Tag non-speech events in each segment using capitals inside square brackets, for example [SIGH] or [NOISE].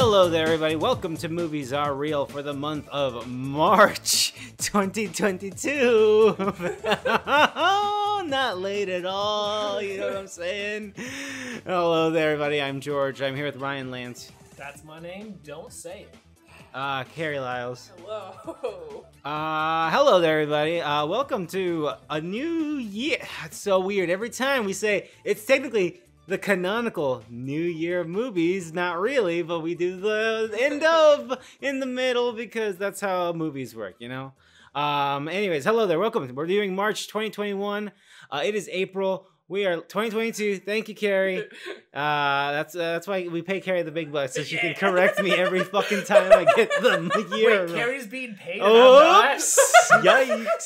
Hello there, everybody. Welcome to Movies Are Reel for the month of March [LAUGHS] 2022. [LAUGHS] Not late at all, you know what I'm saying? Hello there, everybody. I'm George. I'm here with Ryan Lance, That's my name. Don't say it. uh, Carrie Lyles. Hello. Uh, hello there, everybody. Uh, welcome to a new year. It's so weird. Every time we say it's technically the canonical New Year movies, not really, but we do the [LAUGHS] end of in the middle because that's how movies work, you know. Um, anyways, hello there. Welcome. We're doing March 2021. Uh, it is April. We are 2022. Thank you, Carrie. [LAUGHS] Uh, that's uh, that's why we pay Carrie the big bucks so she can correct me every [LAUGHS] fucking time I get the year. Wait. Carrie's being paid. Oops! Yikes!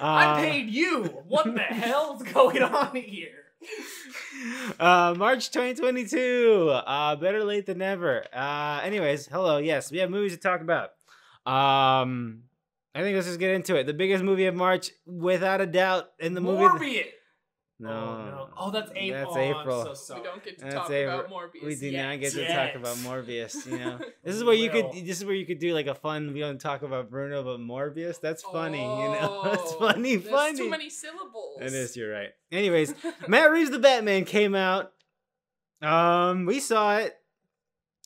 I Uh, paid you. What the hell's going on here? [LAUGHS] uh, March 2022. Uh, better late than never. Uh, anyways, hello. Yes, we have movies to talk about. Um, I think let's just get into it. The biggest movie of March, without a doubt, in the movie. Morbius. No, Oh, no. Oh, that's April. That's oh, April. I'm so We don't get to That's talk April. about Morbius. we do yet. not get to Yes. talk about Morbius. You know, [LAUGHS] this is where you could. This is where you could do like a fun. We don't talk about Bruno, but Morbius. That's funny. you know, [LAUGHS] it's Oh, funny. there's funny. Too many syllables. It is. You're right. Anyways, [LAUGHS] Matt Reeves' The Batman came out. Um, we saw it.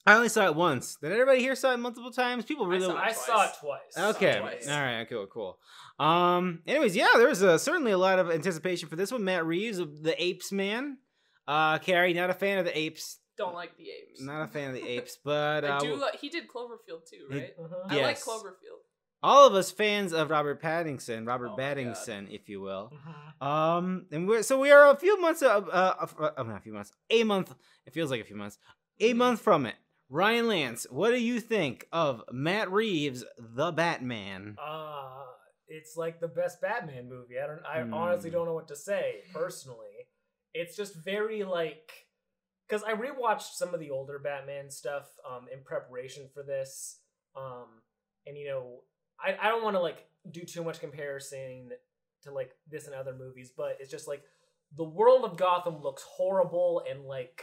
I only saw it once. Did everybody here saw it multiple times? People I really. saw, I saw it twice. okay. twice. All right. Cool. Cool. Um. Anyways, yeah, there was uh, certainly a lot of anticipation for this one. Matt Reeves, of the Apes Man. Uh, Carrie, not a fan of the apes. Don't like the apes. Not a fan of the apes, but uh, I do. Like, he did Cloverfield too, He- right? Mhm. I like Yes. Cloverfield. all of us fans of Robert Pattinson, Robert Oh my Battinson, if you will. Mhm. Um, and we're so we are a few months, uh, uh, uh, uh, not a few months, a month. It feels like a few months, a Mhm. month from it. Ryan Lance, what do you think of Matt Reeves' The Batman? Uh, it's like the best Batman movie. I don't. I Hmm. honestly don't know what to say. Personally, it's just very like because I rewatched some of the older Batman stuff um in preparation for this. Um, and you know, I I don't want to like do too much comparison to like this and other movies, but it's just like the world of Gotham looks horrible and like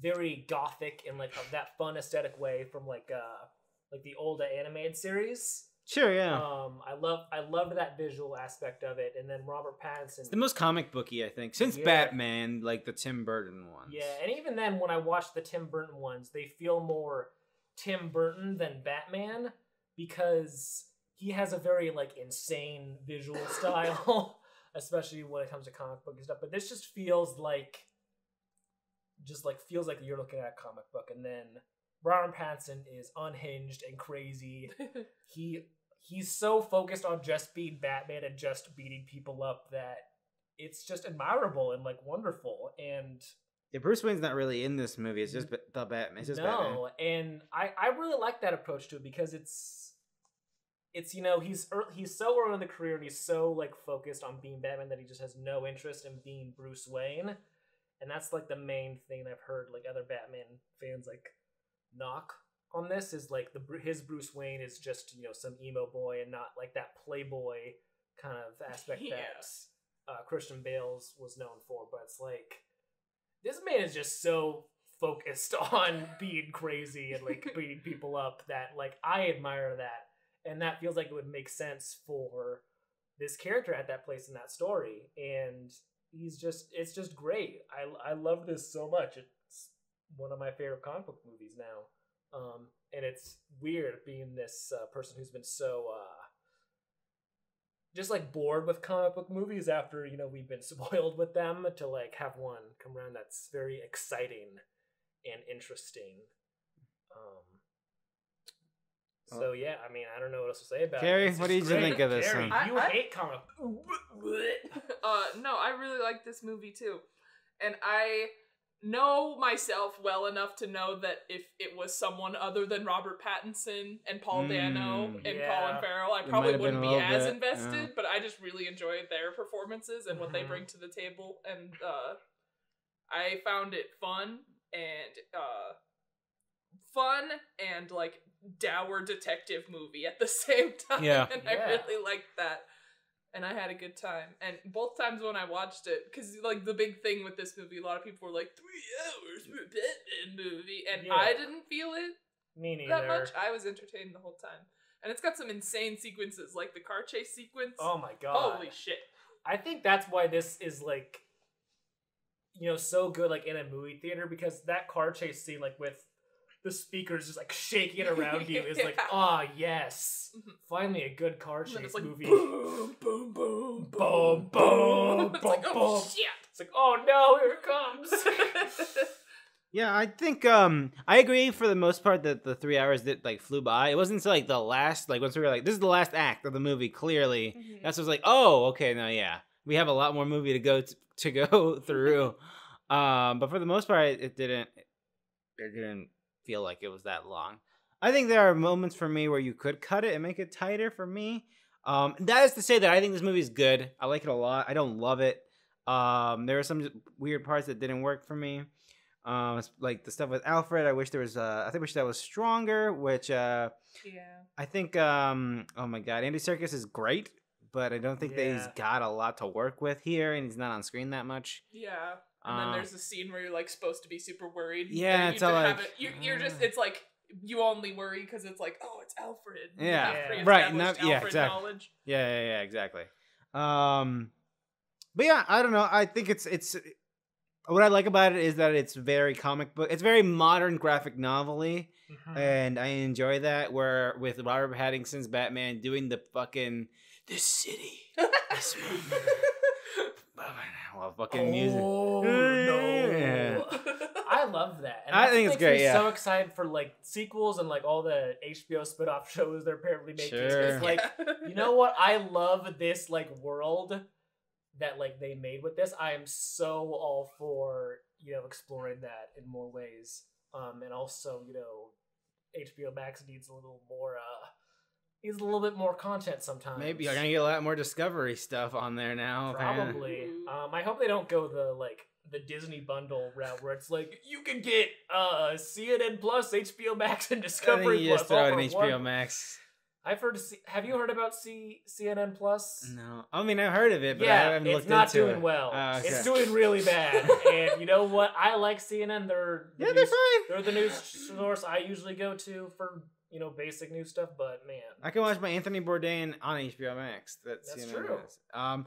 very gothic in like of that fun aesthetic way from like uh like the old animated series. Sure, yeah. Um, I love I loved that visual aspect of it, and then Robert Pattinson. it's the most comic booky, I think, since Yeah. Batman, like the Tim Burton ones. yeah, and even then, when I watch the Tim Burton ones, they feel more Tim Burton than Batman because he has a very like insane visual [LAUGHS] style, [LAUGHS] especially when it comes to comic book and stuff. But this just feels like, just like feels like you're looking at a comic book, and then Robert Pattinson is unhinged and crazy. [LAUGHS] he he's so focused on just being Batman and just beating people up that it's just admirable and like wonderful and Yeah, Bruce Wayne's not really in this movie. It's just the Batman. It's just Batman. no and I I really like that approach to it because it's it's you know he's ear he's so early in the career and he's so like focused on being Batman that he just has no interest in being Bruce Wayne and that's like the main thing I've heard like other Batman fans like knock on this is like the his Bruce Wayne is just you know some emo boy and not like that playboy kind of aspect Yeah. that uh, Christian Bale's was known for. But it's like this man is just so focused [LAUGHS] on being crazy and like [LAUGHS] beating people up that like I admire that, and that feels like it would make sense for this character at that place in that story and he's just it's just great i i love this so much it's one of my favorite comic book movies now um and it's weird being this uh, person who's been so uh just like bored with comic book movies after you know we've been [LAUGHS] spoiled with them to like have one come around that's very exciting and interesting um so yeah, I mean, I don't know what else to say about Carrie, it. It's what did you great. think of this Carrie, one? I- you I- hate comic. [LAUGHS] [LAUGHS] uh, no, I really like this movie too, and I know myself well enough to know that if it was someone other than Robert Pattinson and Paul Dano Mm. and Yeah. Colin Farrell, I probably might have been wouldn't be as bit, invested. yeah. But I just really enjoyed their performances and what they Mhm. bring to the table, and uh, I found it fun and uh, fun and like dour detective movie at the [LAUGHS] same time. Yeah. and Yeah. I really liked that. And I had a good time. And both times when I watched it, because like the big thing with this movie, a lot of people were like three hours for a Batman movie, and I didn't feel it Me neither. that much. I was entertained the whole time, and it's got some insane sequences, like the car chase sequence. Oh my god. Holy shit! I think that's why this is like you know so good like in a movie theater because that car chase scene like with the speakers just like shaking it around you is like [LAUGHS] Yeah. ah yes Mhm. finally a good car And chase it's like movie boom, boom, boom, Boom, boom, boom, [LAUGHS] It's like oh boom. shit. it's like oh no here it comes [LAUGHS] Yeah, I think um I agree for the most part that the three hours that like flew by. It wasn't until like the last like once we were like this is the last act of the movie. Clearly, Mhm. that's was like oh okay no yeah we have a lot more movie to go t- to go through. um, but for the most part, it didn't it didn't feel like it was that long. I think there are moments for me where you could cut it and make it tighter for me. Um, that is to say that I think this movie is good. I like it a lot. I don't love it. Um, there are some weird parts that didn't work for me. Um, like the stuff with Alfred. I wish there was. Uh, I think wish that was stronger. Which uh, Yeah. I think. Um, oh my God, Andy Serkis is great, but I don't think that he's got a lot to work with here, and he's not on screen that much. Yeah. And then Uh, there's a scene where you're like supposed to be super worried. Yeah, and it's you all just have like, it- you, you're just. uh. it's like you only worry because it's like, oh, it's Alfred. Yeah. Yeah. pre-established Right, not- yeah, Alfred exactly. knowledge. Yeah, yeah, yeah, exactly. Um, but yeah, I don't know. I think it's it's what I like about it is that it's very comic book. It's very modern graphic novelty, Mhm. and I enjoy that. Where with Robert Pattinson's Batman doing the fucking the city, this [LAUGHS] moment. [SIGHS] well, fucking music. oh Yeah. no [LAUGHS] I love that. And I think it's makes great, Me yeah. so excited for like sequels and like all the HBO spin-off [LAUGHS] shows they're apparently making. Sure. It's like you know what? I love this like world that like they made with this. I am so all for you know exploring that in more ways. Um, and also you know, HBO Max needs a little more. uh Needs a little bit more content sometimes. Maybe you're gonna get a lot more Discovery stuff on there now. Probably. Um, I hope they don't go the like the Disney bundle route where it's like you can get uh CNN Plus, HBO Max, and Discovery you Plus. just throw it in HBO one. Max. I've heard. C- have you heard about C- CNN Plus? No, I mean I've heard of it, but I yeah, haven't it's looked not doing well. Oh, okay. It's doing really bad. [LAUGHS] and you know what? I like CNN. They're the Yeah, they're news, fine. they're the news source I usually go to for you know basic new stuff. But man, I can watch my Anthony Bourdain on HBO Max. That's, That's you know, true. that's- Um,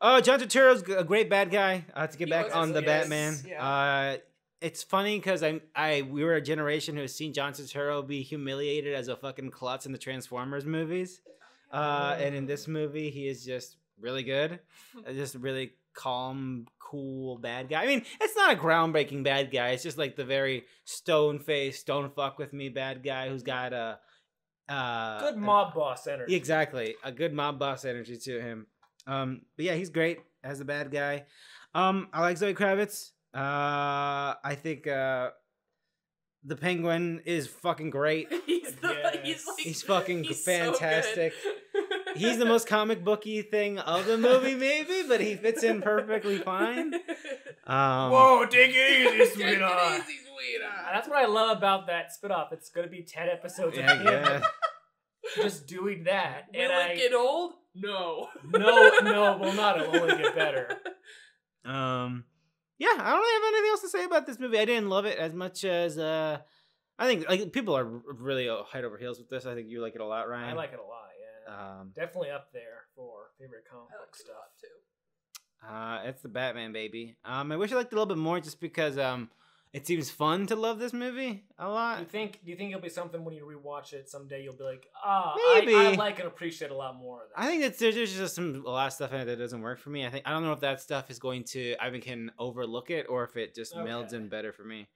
oh, John Turturro's a great bad guy. Uh, to get He back on the yes, Batman, yeah. uh, it's funny because I, I, we were a generation who has seen John Turturro be humiliated as a fucking klutz in the Transformers movies. Uh, and in this movie, he is just really good. [LAUGHS] Just really calm, cool bad guy. I mean, it's not a groundbreaking bad guy. It's just like the very stone faced, don't fuck with me bad guy who's got a uh, good an- mob boss energy. Exactly, a good mob boss energy to him. Um, but yeah, he's great as a bad guy. Um, I like Zoe Kravitz. Uh, I think uh, the Penguin is fucking great. [LAUGHS] he's the, Yes. he's like He's fucking he's so good. fantastic. He's the most comic booky thing of the movie, maybe, but he fits in perfectly fine. Um, Whoa, take it easy, Take it easy, sweetheart. That's what I love about that spin-off. It's gonna be ten episodes Yeah, of yeah. just doing that. Will and it I get old? No. no, no, will not. It'll only get better. Um, yeah, I don't really have anything else to say about this movie. I didn't love it as much as uh, I think like people are really uh, head over heels with this. I think you like it a lot, Ryan. I like it a lot. Yeah, Um, definitely up there for favorite comic book like it a stuff. too. uh, it's the Batman baby. Um, I wish I liked it a little bit more, just because um, it seems fun to love this movie a Do lot. you think? Do you think it'll be something when you rewatch it someday? You'll be like, ah, Maybe. I, I like and appreciate a lot more of that. I think that there's there's just some a lot of stuff in it that doesn't work for me. I think I don't know if that stuff is going to I can overlook it or if it just melds in better for me.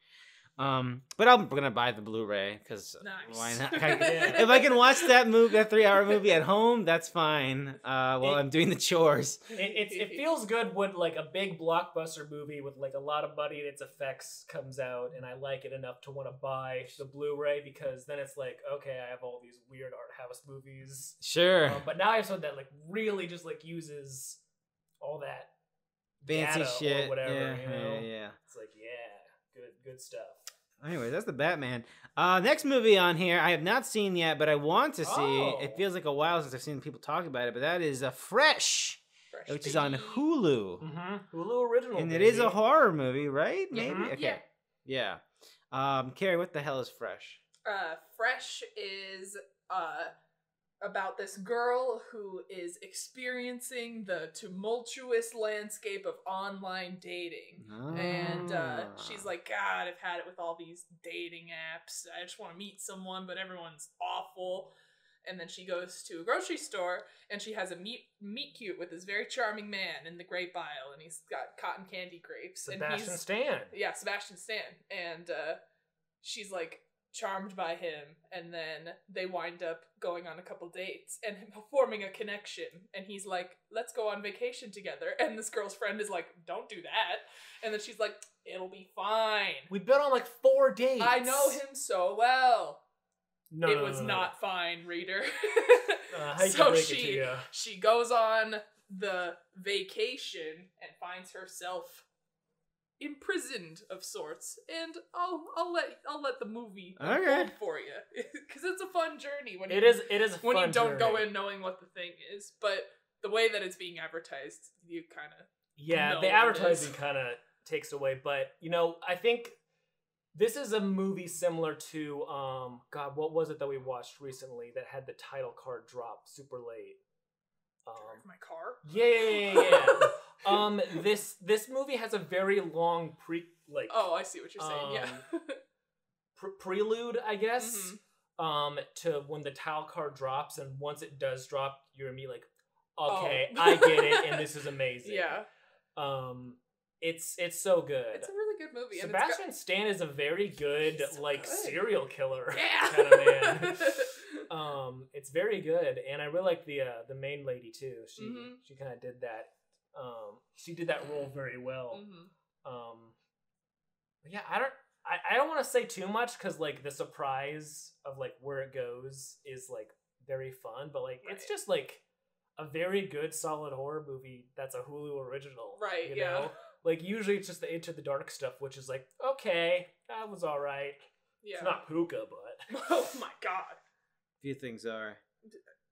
Um, but I'm gonna buy the Blu-ray because Nice. why not? Yeah. [LAUGHS] if I can watch that movie, that three-hour movie at home, that's fine. Uh, while It- I'm doing the chores. It, it, it feels good when like a big blockbuster movie with like a lot of money and its effects comes out, and I like it enough to want to buy the Blu-ray because then it's like, okay, I have all these weird art house movies. Sure, Um, but now I have something that like really just like uses all that fancy data shit. or whatever. yeah, you know? yeah, yeah. It's like, yeah, good, good stuff. Anyway, that's the Batman. Uh, next movie on here, I have not seen yet, but I want to see. Oh. It feels like a while since I've seen people talk about it, but that is uh, Fresh, Fresh which is on. Hulu, Mm-hmm. Hulu original. and it is a horror movie, right? Mhm. Maybe. Okay. Yeah. Yeah. Um, Carrie, what the hell is Fresh? Uh, Fresh is uh about this girl who is experiencing the tumultuous landscape of online dating. And uh, she's Ah. like, God, I've had it with all these dating apps. I just want to meet someone, but everyone's awful. And then she goes to a grocery store and she has a meet meet cute with this very charming man in the grape aisle, and he's got cotton candy grapes. and Sebastian he's, Stan. yeah, Sebastian Stan. And uh, she's like charmed by him, and then they wind up going on a couple dates and [LAUGHS] forming a connection. And he's like, let's go on vacation together. [LAUGHS] And this girl's friend is like, don't do that. And then she's like, it'll be fine. We've been on like four dates. I know him so well. No, it no, was no, no. not fine, reader. [LAUGHS] Uh, so to break it to she she goes on the vacation and finds herself imprisoned of sorts and I'll I'll let I'll let the movie Okay. unfold for you [LAUGHS] because it's a fun journey when It you, is. It is when you don't go in knowing what the thing is but the way that it's being advertised you kind of Yeah, the advertising kind of takes away, but you know, I think this is a movie similar to um God, what was it that we watched recently that had the title card drop super late? Um, my car yeah, yeah, yeah, yeah. yeah. [LAUGHS] um, this this movie has a very long pre like oh I see what you're saying yeah [LAUGHS] pre- prelude, I guess, Mhm. um, to when the title card drops, and once it does drop, you're me like, Oh. okay, [LAUGHS] I get it, and this is amazing. yeah Um, it's it's so good. it's a really good movie and got- Sebastian Stan is a very good so like good. serial killer yeah kind of man. Um, it's very good, and I really like the uh, the main lady too. She Mhm. she kind of did that. Um, she did that role very well. Mhm. Um, yeah, I don't. I, I don't want to say too much because like the surprise of like where it goes is like very fun, but like it's just like a very good solid horror movie that's a Hulu original. Right, You yeah. know? Like usually it's just the Into the Dark stuff, which is like okay, that was all right. yeah It's not Pooka, but [LAUGHS] oh my god few things are.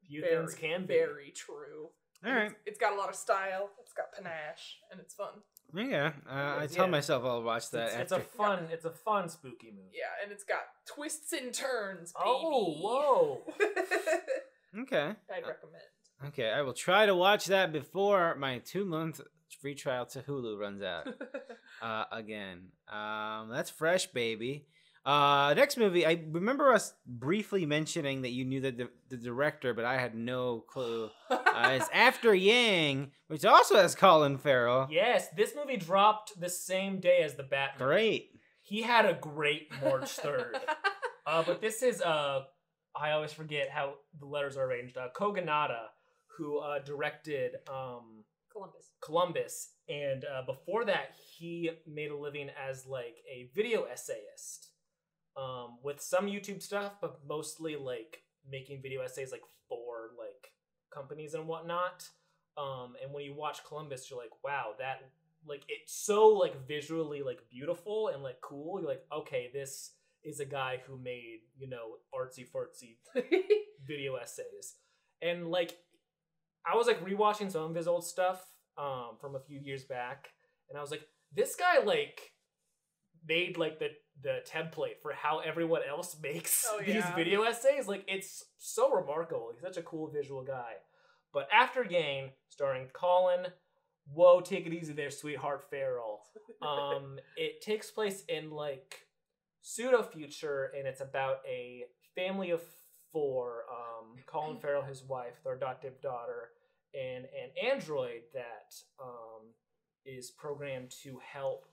few very, things can be. very true. All right. It's- it's got a lot of style. It's got panache, and it's fun. Yeah. Uh, I tell Yeah. myself I'll watch that It's, it's a fun, it's a fun spooky movie. Yeah, and it's got twists and turns. Baby. Oh, whoa! [LAUGHS] okay. I'd recommend. Okay. I will try to watch that before my two month free trial to Hulu runs out. [LAUGHS] uh, again. Um, that's fresh, baby. Uh, next movie. I remember us briefly mentioning that you knew the the, the director, but I had no clue. [LAUGHS] Uh, it's After Yang, which also has Colin Farrell. Yes, this movie dropped the same day as the Batman. Great. He had a great March third. [LAUGHS] uh, but this is uh, I always forget how the letters are arranged. Uh, Kogonada, who uh, directed um, Columbus. Columbus, and uh, before that, he made a living as like a video essayist, um, with some YouTube stuff, but mostly like making video essays like for like companies and whatnot. Um, and when you watch Columbus, you're like, wow, that like it's so like visually like beautiful and like cool. You're like, okay, this is a guy who made you know artsy fartsy [LAUGHS] video essays. And like I was like rewatching some of his old stuff um from a few years back and I was like this guy like made like the the template for how everyone else makes Oh, [LAUGHS] these yeah. video essays. Like it's so remarkable. He's such a cool visual guy. But after Yang starring Colin. Whoa take it easy there sweetheart Farrell. [LAUGHS] Um it takes place in like pseudo future and it's about a family of four. Um colin [LAUGHS] farrell his wife their adoptive daughter and an android that um is programmed to help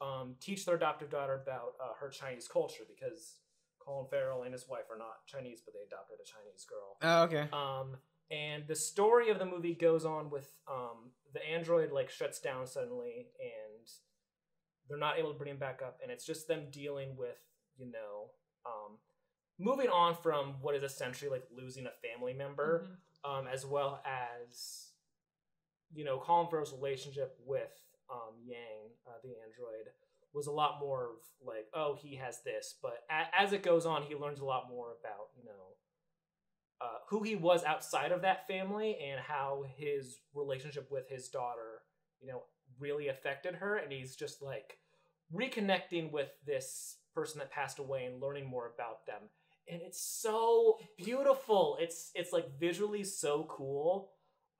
um teach their adoptive daughter about uh, her chinese culture because colin farrell and his wife are not chinese but they adopted a chinese girl Oh, okay. um, and the story of the movie goes on with um, the android like shuts down suddenly, and they're not able to bring him back up, and it's just them dealing with you know um, moving on from what is essentially like losing a family member, Mhm. um, as well as you know Colin Farrell's relationship with um, Yang, uh, the android, was a lot more of like, oh, he has this. But a- as it goes on, he learns a lot more about you know uh, who he was outside of that family and how his relationship with his daughter, you know, really affected her. And he's just like reconnecting with this person that passed away and learning more about them. And it's so beautiful. It's it's like visually so cool.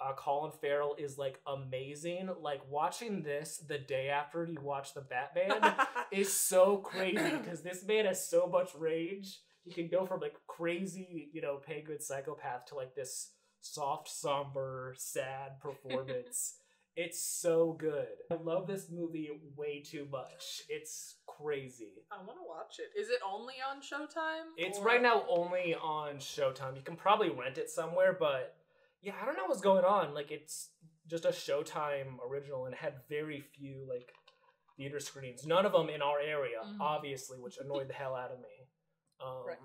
Uh, Colin Farrell is like amazing. Like watching this the day after you watch the Batman [LAUGHS] is so crazy because this man has so much rage. He can go from like crazy, you know, pay good psychopath to like this soft, somber, sad performance. [LAUGHS] it's so good. I love this movie way too much. It's crazy. I want to watch it. Is it only on Showtime? It's or- right now only on Showtime. You can probably rent it somewhere, but yeah, I don't know what's going on. Like it's just a Showtime original and had very few like theater screens. None of them in our area, Mhm. obviously, which [LAUGHS] annoyed the hell out of me. Um, Right.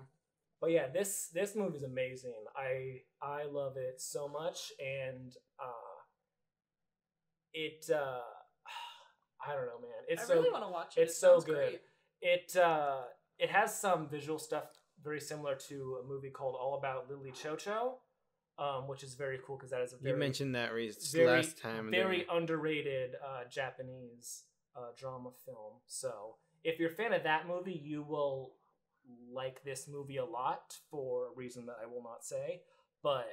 But yeah, this this movie is amazing. I I love it so much, and uh, it uh, [SIGHS] I don't know, man. It's I so really want to watch it. it's It so good. great. It uh, it has some visual stuff very similar to a movie called All About Lily Chou-Chou, um, which is very cool because that is a very you mentioned that re- very last time. very didn't underrated uh, Japanese uh, drama film. So if you're a fan of that movie, you will like this movie a lot for a reason that I will not say. But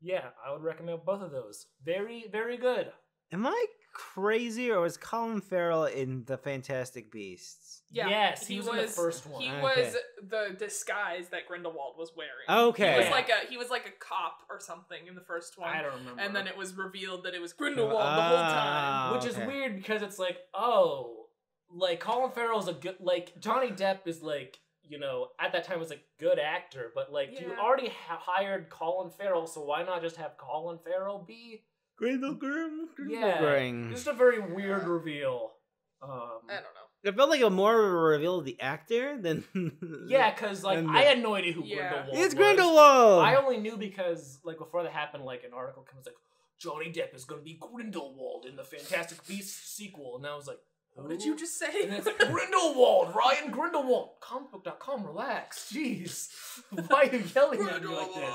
yeah, I would recommend both of those. Very very good. Am I crazy or was Colin Farrell in The Fantastic Beasts? Yeah, yes, he, was, in the first one. He Okay. was the disguise that Grindelwald was wearing. Okay. He was like a he was like a cop or something in the first one. I don't remember. and then it was revealed that it was Grindelwald the whole time. Ah, which okay. is weird because it's like oh like colin farrell's a good like johnny depp is like you know at that time was a good actor but like you already ha- hired colin farrell so why not just have colin farrell be Grindelgrim? Yeah. Just a very weird reveal um I don't know. It felt like a more of a reveal of the actor than [LAUGHS] yeah because like i the- had no idea who Yeah. grindelwald It's was. Grindelwald. i only knew because like before that happened like an article comes like johnny depp is gonna be grindelwald in the fantastic beasts sequel and i was like What did you just say? And it's [LAUGHS] like Grindelwald, Ryan Grindelwald. Comicbook.com, relax. Jeez. [LAUGHS] Why are you yelling at me like this?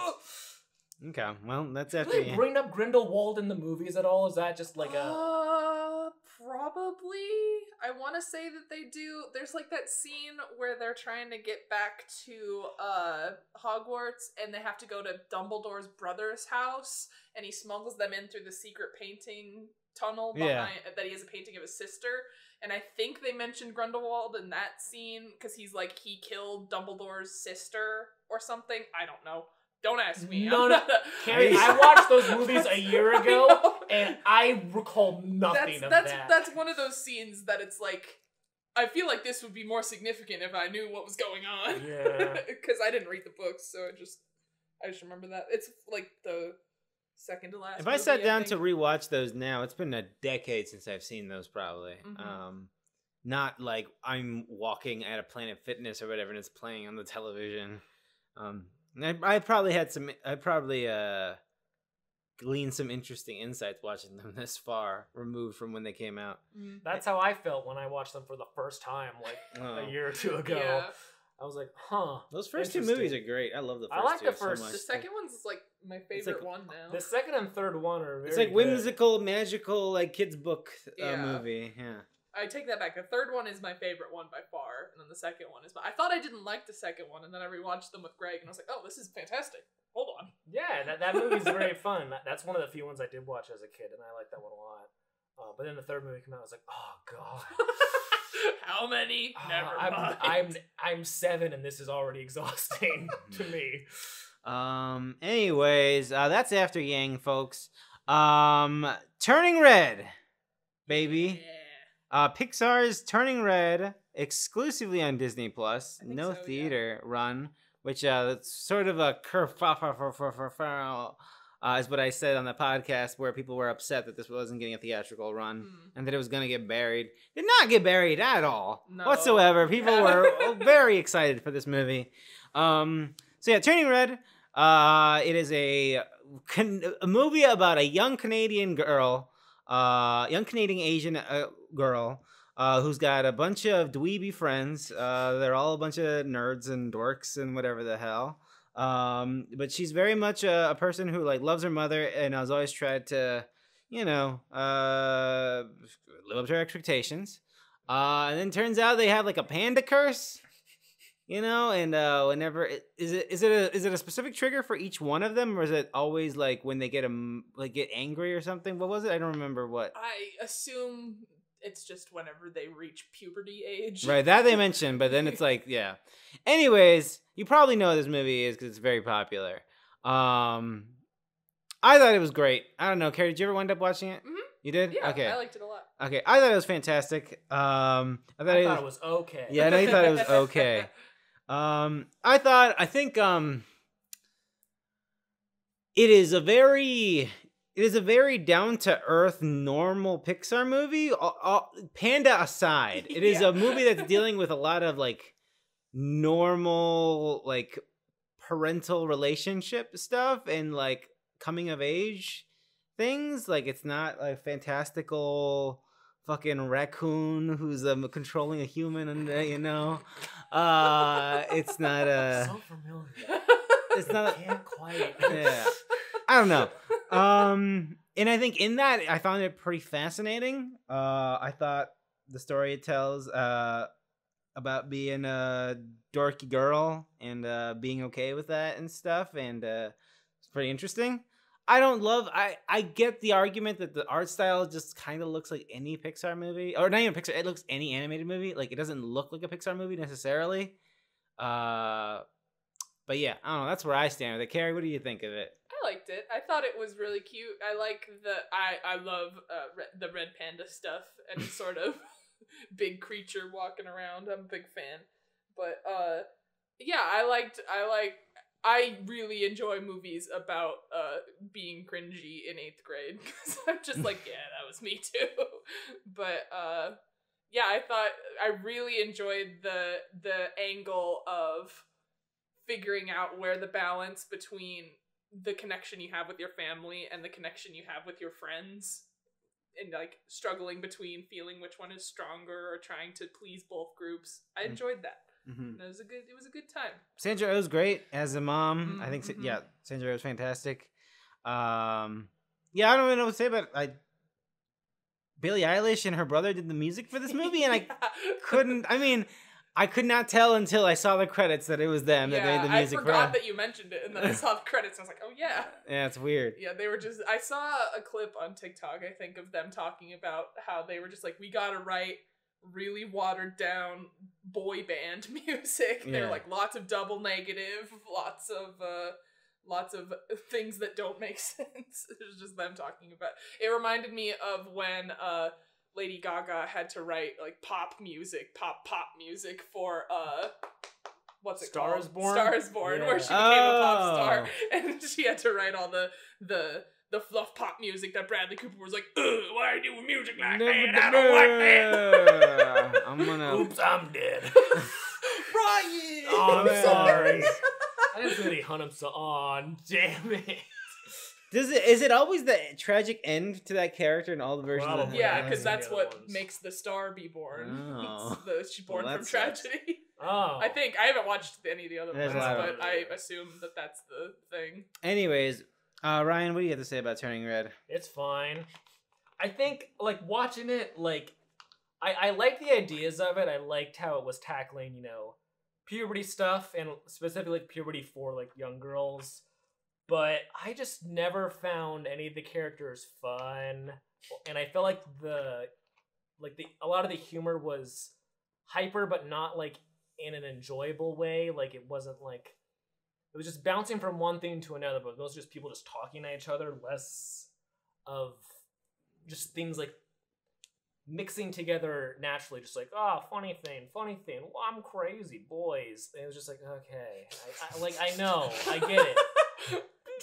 Okay, well that's Do after they bring up Grindelwald in the movies at all? Is that just like a Uh, probably. I want to say that they do. There's like that scene where they're trying to get back to uh Hogwarts and they have to go to Dumbledore's brother's house and he smuggles them in through the secret painting tunnel Yeah. that he has a painting of his sister. And I think they mentioned Grindelwald in that scene because he's like he killed Dumbledore's sister or something. I don't know. Don't ask me. I'm No, no. not Carrie, [LAUGHS] I watched those movies a year ago, know. and I recall nothing that's of that's that. that's one of those scenes that it's like I feel like this would be more significant if I knew what was going on. Yeah. [LAUGHS] Because I didn't read the books, so I just I just remember that. It's like the second to last. If I sat down to think. rewatch those now, it's been a decade since I've seen those. Probably. Mhm. Um, not like I'm walking at a Planet Fitness or whatever, and it's playing on the television. Um, and I, I probably had some. I probably uh gleaned some interesting insights watching them [LAUGHS] this far removed from when they came out. Mm. That's how I felt when I watched them for the first time, like [LAUGHS] Oh. a year or two ago. Yeah. I was like, huh. Those first two movies are great. I love the I first like two the so first- much. The second one's like my favorite like- one now. The second and third one are very It's like good. whimsical, magical, like kids book uh, Yeah. movie. Yeah. I take that back. The third one is my favorite one by far, and then the second one is. But I thought I didn't like the second one, and then I rewatched them with Greg, and I was like, "Oh, this is fantastic." Hold on. Yeah, that, that movie's very [LAUGHS] fun. That, that's one of the few ones I did watch as a kid, and I like that one a lot. Uh, but then the third movie came out, I was like, oh god. [LAUGHS] How many? Never Uh, mind. I'm, I'm I'm seven, and this is already exhausting [LAUGHS] to me. Um. Anyways, uh, that's after Yang, folks. Um, Turning Red, baby. Yeah. Uh, Pixar's Turning Red exclusively on Disney Plus. No so, yeah. theater run, which uh, that's sort of a kerfuffle, uh, is what I said on the podcast, where people were upset that this wasn't getting a theatrical run Hmm. and that it was going to get buried. Did not get buried at all No. whatsoever. People were [LAUGHS] very excited for this movie. Um, so yeah, Turning Red. Uh, it is a, can- a movie about a young Canadian girl, uh, young Canadian Asian uh, girl, uh, who's got a bunch of dweeby friends. Uh, they're all a bunch of nerds and dorks and whatever the hell. Um, but she's very much a, a person who like loves her mother and has always tried to, you know, uh, live up to her expectations. Uh, and then turns out they have like a panda curse, you know. And uh, whenever it, is it is it a is it a specific trigger for each one of them, or is it always like when they get a like get angry or something? What was it? I don't remember what. I assume it's just whenever they reach puberty age. Right, that they mentioned, but then it's [LAUGHS] like, yeah. Anyways, you probably know what this movie is because it's very popular. Um, I thought it was great. I don't know, Carrie, did you ever wind up watching it? Mhm. You did? Yeah, okay. I liked it a lot. okay, I thought it was fantastic. Um, I thought, I it, thought was, it was okay. yeah, I know you thought it was [LAUGHS] okay. Um, I thought, I think, um, it is a very it is a very down to earth normal pixar movie all, all- panda aside it is Yeah. a movie that's dealing with a lot of like normal like parental relationship stuff and like coming of age things like it's not like fantastical fucking raccoon who's um, controlling a human and uh, you know uh it's not [LAUGHS] a so familiar. it's not I can't quite. yeah. I don't know. Um, and I think in that I found it pretty fascinating. Uh, I thought the story it tells uh about being a dorky girl and uh being okay with that and stuff, and uh, it's pretty interesting. I don't love. I I get the argument that the art style just kind of looks like any Pixar movie, or not even Pixar. It looks any animated movie. Like it doesn't look like a Pixar movie necessarily. Uh, but yeah, I don't know. That's where I stand with it. Carrie, what do you think of it? I liked it. I thought it was really cute. I like the I I love uh, re- the red panda stuff and [LAUGHS] sort of [LAUGHS] big creature walking around. I'm a big fan. But uh yeah, I liked I like I really enjoy movies about uh being cringy in 8th grade [LAUGHS] cuz I'm just like, yeah, that was me too. but uh yeah, I thought I really enjoyed the the angle of figuring out where the balance between the connection you have with your family and the connection you have with your friends and like struggling between feeling which one is stronger or trying to please both groups. I Mm. enjoyed that. Mm-hmm. It was a good it was a good time. Sandra is great as a mom. I think, Mhm. yeah, Sandra is fantastic. Um, yeah, I don't really know what to say but I Billie Eilish and her brother did the music for this movie, and I [LAUGHS] couldn't. I mean, I could not tell until I saw the credits that it was them that made the music. I forgot for that you mentioned it, and then I saw the credits. And I was like, "Oh yeah, Yeah, it's weird. yeah." They were just. I saw a clip on TikTok. I think of them talking about how they were just like, "We gotta write really watered down boy band [LAUGHS] music." They're like lots of double negative, lots of uh, lots of things that don't make [LAUGHS] sense. it was just them talking about. It reminded me of when uh. Lady Gaga had to write like pop music, pop pop music for uh what's it Star called? is Born? Star is Born, where she Yeah. became a pop star, Oh. [LAUGHS] and she had to write all the the the fluff pop music that Bradley Cooper was like, Ugh, why are you doing music like Never that? I don't like that. I'm gonna. Oops, I'm dead. [LAUGHS] Brian. Oh, I'm sorry. I didn't really hunt him so on. Damn it. Does it? Is it always the tragic end to that character in all the versions? Probably. Yeah, Yeah, because that's that's the other what ones. makes the star be born. Oh. [LAUGHS] The, she's born Well, from tragedy. Oh. I think I haven't watched any of the other There's ones, a lot of but. I assume that that's the thing. Anyways, uh, Ryan, what do you have to say about Turning Red? It's fine. I think like watching it, like I I liked the ideas of it. I liked how it was tackling, you know, puberty stuff and specifically like, puberty for like young girls. But I just never found any of the characters fun, and I felt like the like the a lot of the humor was hyper, but not like in an enjoyable way. Like it wasn't like it was just bouncing from one thing to another, but those just people just talking at each other, less of just things like mixing together naturally, just like, oh, funny thing, funny thing. Well, I'm crazy, boys. And it was just like, okay, I, I, like I know, I get it.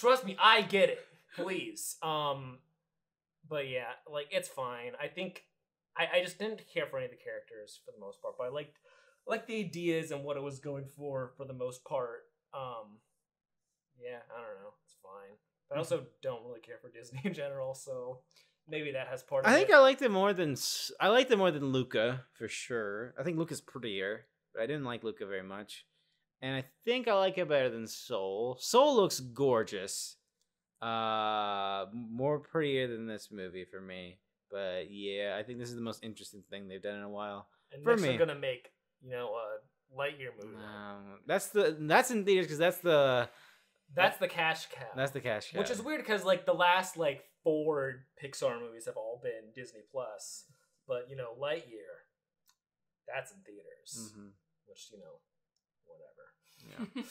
Trust me, I get it. Please. Um, but yeah, like it's fine. I think I, I just didn't care for any of the characters for the most part, but I liked like the ideas and what it was going for for the most part. Um, yeah, I don't know, it's fine. But I also don't really care for [LAUGHS] Disney in general, so maybe that has part of I think it. I liked it more than I liked it more than Luca for sure. I think Luca's prettier, but I didn't like Luca very much. And I think I like it better than Soul. Soul looks gorgeous. Uh more prettier than this movie for me. But yeah, I think this is the most interesting thing they've done in a while. and for next me. they're gonna make you know a Lightyear movie. Um, that's the that's in theaters because that's the That's the cash cow. that's the cash cow. Which is weird because like the last like four Pixar movies have all been Disney Plus, but you know Lightyear, that's in theaters, Mhm. which you know, whatever.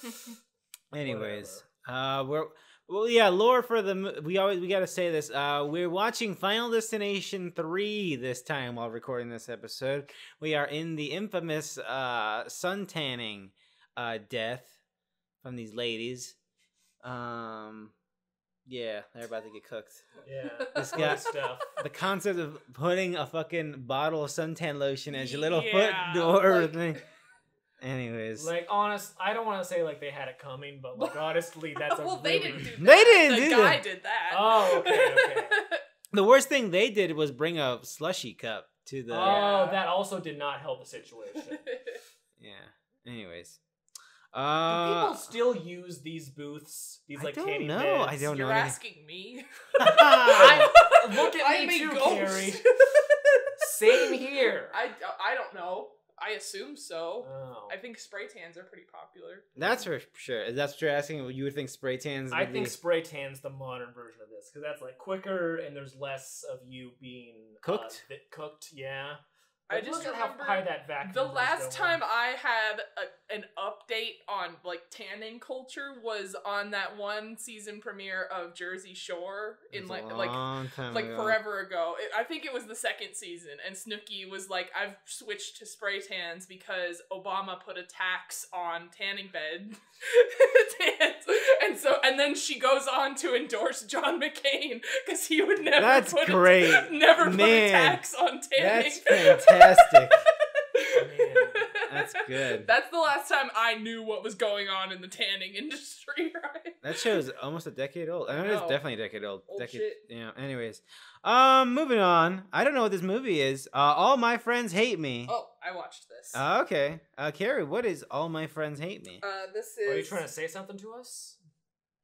[LAUGHS] Anyways, uh, we're well, yeah, lore for the we always we got to say this. Uh, we're watching Final Destination three this time while recording this episode. We are in the infamous uh sun tanning uh death from these ladies. Um, yeah, they're about to get cooked. Yeah, [LAUGHS] This funny guy- stuff. The concept of putting a fucking bottle of suntan lotion as your little Yeah, foot door like- thing. Anyways, Like honest, I don't want to say like they had it coming, but like [LAUGHS] honestly, that's a well, really... they didn't do that. They didn't The do guy that. did that. Oh, okay, okay. [LAUGHS] the worst thing they did was bring a slushy cup to the. Oh, Yeah. that also did not help the situation. [LAUGHS] Yeah. Anyways. Do Uh, people still use these booths? These I like don't tanning know. beds? I don't You're know anything. asking me. I- look at I me am a too, ghost. Carrie. Same here. I, I don't know. I assume so. Oh. I think spray tans are pretty popular. That's for sure. Is that's what you're asking. You would think spray tans. I think be- spray tan's the modern version of this because that's like quicker and there's less of you being uh, Cooked? vi- cooked, yeah. I just look at how high that vacuum. The last going. time I had a, an update on like tanning culture was on that one season premiere of Jersey Shore in like like like ago. forever ago. It, I think it was the second season, and Snooki was like, "I've switched to spray tans because Obama put a tax on tanning bed [LAUGHS] tans," and so and then she goes on to endorse John McCain because he would never. That's put great. A, [LAUGHS] never put a tax on tanning. That's fantastic. [LAUGHS] Man, That's [LAUGHS] good. That's the last time I knew what was going on in the tanning industry, [LAUGHS] right? That show is almost a decade old. I know it's definitely a decade old. Old decade. shit. Yeah. Anyways, um, moving on. I don't know what this movie is. Uh, all my friends hate me. Oh, I watched this. Uh, okay. Uh, Carrie, what is all my friends hate me? Uh, this is. Are you trying to say something to us?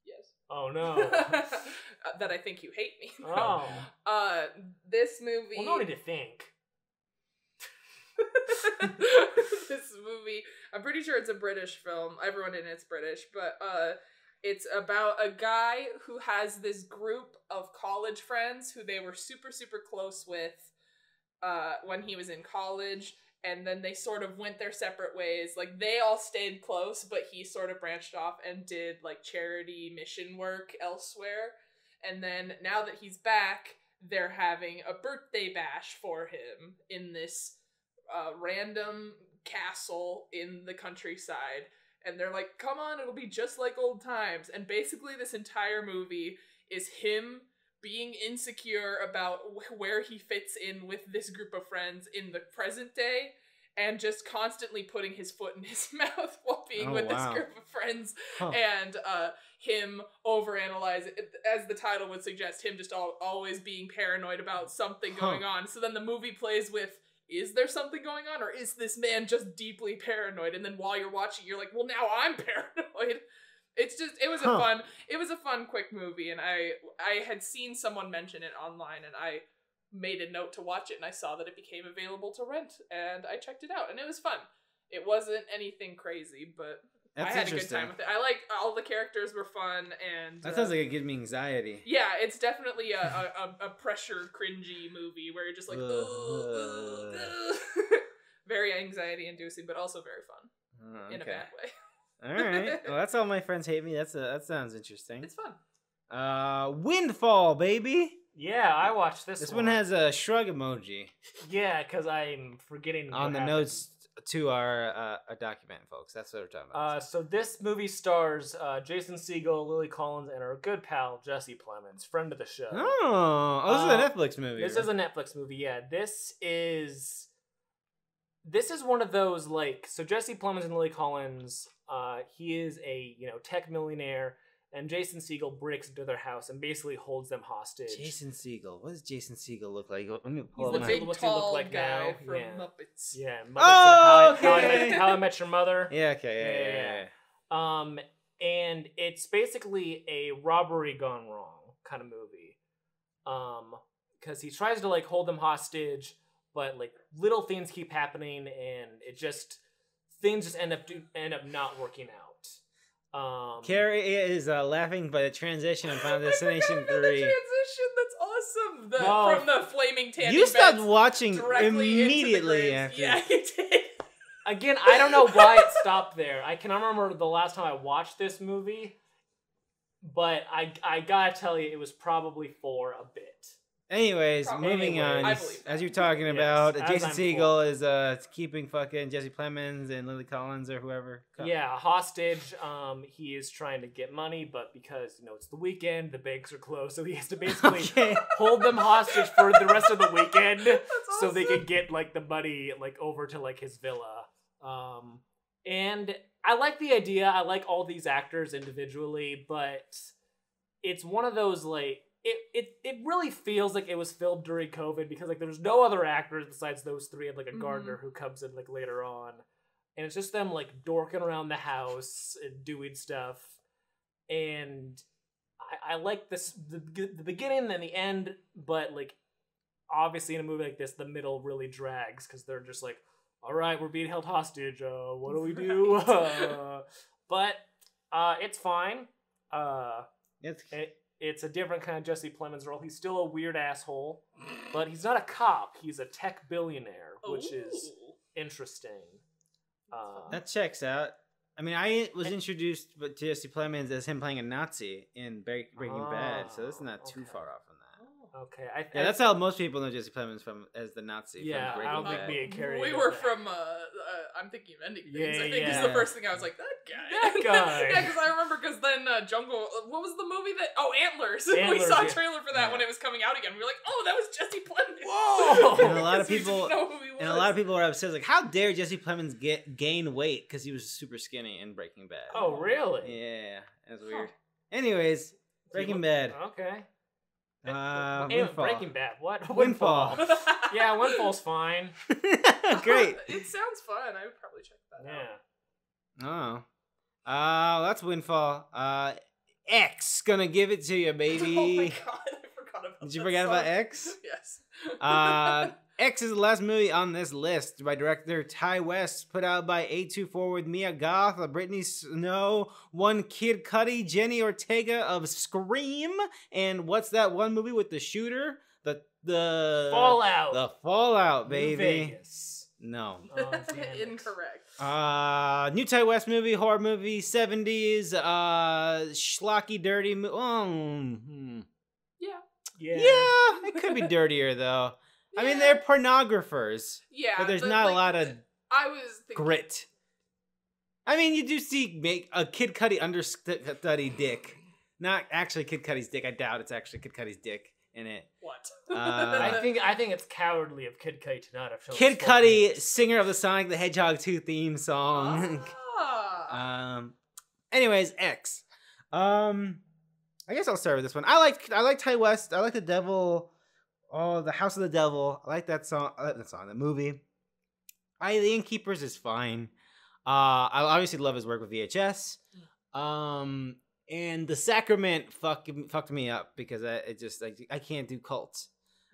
Yes. Oh no. [LAUGHS] Uh, that I think you hate me. oh. Uh, this movie. Well, no need to think. [LAUGHS] this movie. I'm pretty sure it's a British film. Everyone in it's British, but uh, it's about a guy who has this group of college friends who they were super super close with uh, when he was in college. And then they sort of went their separate ways. Like they all stayed close, but he sort of branched off and did like charity mission work elsewhere. And then now that he's back, they're having a birthday bash for him in this uh, random castle in the countryside. And they're like, come on, it'll be just like old times. And basically, this entire movie is him being insecure about wh- where he fits in with this group of friends in the present day and just constantly putting his foot in his [LAUGHS] mouth while being Oh, with wow. this group of friends Huh. and uh, him overanalyze it, as the title would suggest, him just al- always being paranoid about something Huh. going on. So then the movie plays with. Is there something going on, or is this man just deeply paranoid? And then while you're watching, you're like, "Well, now I'm [LAUGHS] paranoid." It's just, it was Huh. a fun, it was a fun, quick movie, and I, I had seen someone mention it online, and I made a note to watch it, and I saw that it became available to rent, and I checked it out, and it was fun. It wasn't anything crazy, but That's I had a good time with it. I like all the characters were fun and That uh, sounds like it gives me anxiety. yeah, it's definitely a, a, a, a pressure cringy movie where you're just like [LAUGHS] very anxiety inducing, but also very fun Oh, in a bad way. All right. [LAUGHS] Well, that's all my friends hate me. That's a, that sounds interesting. It's fun. Uh, Windfall, baby. Yeah, I watched this. One. This one has a shrug emoji Yeah, because I'm forgetting on what the happened. notes to our uh, our document, folks. That's what we're talking about. Uh, so this movie stars uh, Jason Segel, Lily Collins, and our good pal Jesse Plemons, friend of the show. oh, oh, this uh, is a Netflix movie. This right? is a Netflix movie. Yeah, this is this is one of those like so Jesse Plemons and Lily Collins. Uh, he is a you know tech millionaire, and Jason Segel breaks into their house and basically holds them hostage. Jason Segel. What does Jason Segel look like? Let me He's pull the up. big What's he look tall like guy now? from Yeah. Muppets. Yeah. Muppets Oh, and how, I, how, I okay. met, how I Met Your Mother. [LAUGHS] Yeah. Okay. Yeah. Yeah, Yeah. yeah, yeah, yeah. Um, and it's basically a robbery gone wrong kind of movie. Um, because he tries to like hold them hostage, but like little things keep happening, and it just things just end up do, end up not working out. Um, Carrie is uh, laughing by the transition in Final [LAUGHS] I forgot Destination about the Three. transition. That's awesome. The, Oh. From the flaming tandem You stopped watching directly into the immediately after. Yeah, you did. [LAUGHS] Again, I don't know why it stopped there. I cannot remember the last time I watched this movie, but I I gotta tell you, it was probably for a bit. Anyways, Probably. moving on. As you're talking about, as Jason I'm Segel is uh keeping fucking Jesse Plemons and Lily Collins or whoever. Co- Yeah, hostage. Um, he is trying to get money, but because you know it's the weekend, the banks are closed, so he has to basically [LAUGHS] Okay. hold them hostage for the rest of the weekend, [LAUGHS] That's so they awesome. could get like the money like over to like his villa. Um, and I like the idea. I like all these actors individually, but it's one of those like it it it really feels like it was filmed during COVID because like there's no other actors besides those three and like a Mhm. gardener who comes in like later on, and it's just them like dorking around the house and doing stuff, and I, I like this the the beginning and the end, but like obviously in a movie like this, the middle really drags because they're just like, all right, we're being held hostage. Uh, what do we [LAUGHS] do? Right. Uh, [LAUGHS] but uh, it's fine. Uh, It's, it, it's a different kind of Jesse Plemons role. He's still a weird asshole, but he's not a cop. He's a tech billionaire, which is interesting. Uh, that checks out. I mean, I was introduced to Jesse Plemons as him playing a Nazi in Break- Breaking Bad, so this is not too Oh, okay. far off from that. Okay, I, Yeah, I- that's how most people know Jesse Plemons from as the Nazi. Yeah, from I don't think me and Carrie We were that. from. Uh, uh, I'm thinking of ending things. Yeah, I think is the first thing I was like that guy. That [LAUGHS] guy. yeah, because I remember because then uh, Jungle. uh, What was the movie that? Oh, Antlers. [LAUGHS] we Antlers, saw a trailer for that Yeah. when it was coming out again. We were like, oh, that was Jesse Plemons. Whoa! [LAUGHS] And a lot of people- know who he was. And a lot of people were upset, like, how dare Jesse Plemons get gain weight because he was super skinny in Breaking Bad. Oh, really? yeah, that's Huh. weird. Anyways, Breaking Bad. Okay. Uh, Anyway, Windfall. Breaking Bad. What? [LAUGHS] Windfall. [LAUGHS] yeah, Windfall's fine. [LAUGHS] Great. it sounds fun. I would probably check that Yeah. out. Oh. Uh, that's Windfall. Uh, X gonna give it to you, baby. Oh my baby. god, I forgot about Did you that forget about. X? Yes. Uh, [LAUGHS] X is the last movie on this list by director Ti West, put out by A24 with Mia Goth, uh, Brittany Snow, one Kid Cudi, Jenny Ortega of Scream, and what's that one movie with the shooter? The the Fallout. The Fallout, New baby. Vegas. No. Oh. [LAUGHS] Incorrect. Uh, new Ti West movie, horror movie, 70s, uh, schlocky, dirty. Mo- oh, hmm. Yeah. Yeah. Yeah, it could be dirtier though. I mean, they're pornographers, Yeah, but there's the- not a lot of I was thinking, grit. I mean, you do see make a Kid Cudi understudy dick, not actually Kid Cudi's dick. I doubt it's actually Kid Cudi's dick in it. What? Uh, I think I think it's cowardly of Kid Cudi to not have shown. Kid his Cudi, penis. singer of the Sonic the Hedgehog 2 theme song. Ah. [LAUGHS] Um. Anyways, X. Um. I guess I'll start with this one. I like I like Ti West. I like the Devil. Oh, the House of the Devil. I like that song. I like that song. The movie. I the Innkeepers is fine. Uh, I obviously love his work with VHS. Um, and the Sacrament fuck, fucked me up because I it just like I can't do cults.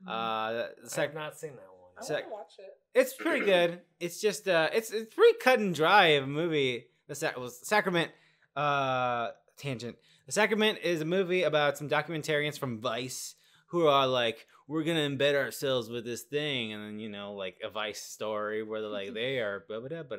Uh, the I've not seen that I one. Sac- want watch it. it's pretty good. It's just uh it's it's pretty cut and dry of a movie. The Sac- was Sacrament uh tangent. The Sacrament is a movie about some documentarians from Vice who are like we're going to embed ourselves with this thing and then you know like a Vice story where they're like [LAUGHS] they are blah blah blah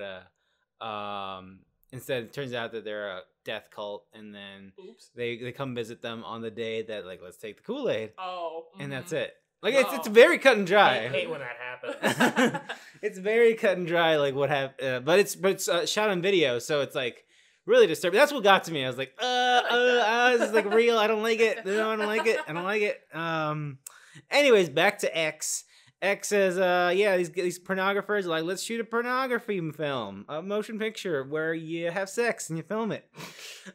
blah. Um instead it turns out that they're a death cult and then Oops. they they come visit them on the day that like let's take the Kool-Aid Oh. and that's it. Like it's it's Oh. very cut and dry. I hate when that happens. [LAUGHS] it's very cut and dry, like what happened. Uh, but it's but it's uh, shot on video, so it's like really disturbing. That's what got to me. I was like, uh, [LAUGHS] like uh, uh, this is like real. I don't like it. [LAUGHS] No, I don't like it. I don't like it. Um. Anyways, back to X. X says, uh, yeah, these these pornographers are like, let's shoot a pornography film, a motion picture where you have sex and you film it.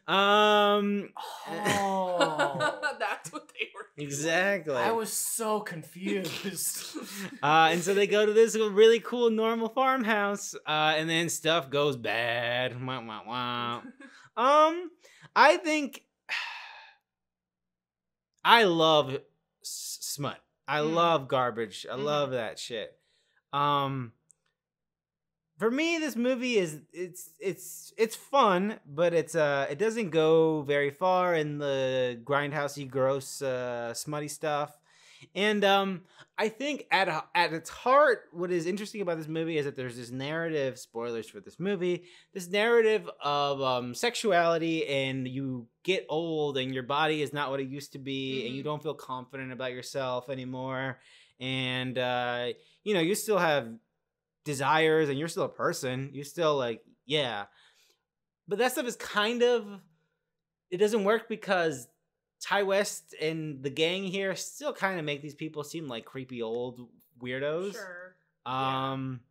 Um, Oh. [LAUGHS] That's what they were. doing. exactly. I was so confused. [LAUGHS] Uh, and so they go to this really cool normal farmhouse, uh, and then stuff goes bad. Wah, wah, wah. [LAUGHS] Um, I think [SIGHS] I love s- smut. I Mm. love garbage. I Mhm. love that shit. Um, for me, this movie is it's it's it's fun, but it's uh it doesn't go very far in the grindhousey, gross, uh, smutty stuff. And um, I think at at its heart, what is interesting about this movie is that there's this narrative. Spoilers for this movie. This narrative of um, sexuality, and you get old, and your body is not what it used to be, and you Mhm. don't feel confident about yourself anymore. And uh, you know, you still have desires, and you're still a person. You're still like, yeah. But that stuff is kind of it doesn't work because Ti West and the gang here still kind of make these people seem like creepy old weirdos. Sure. Yeah. Um,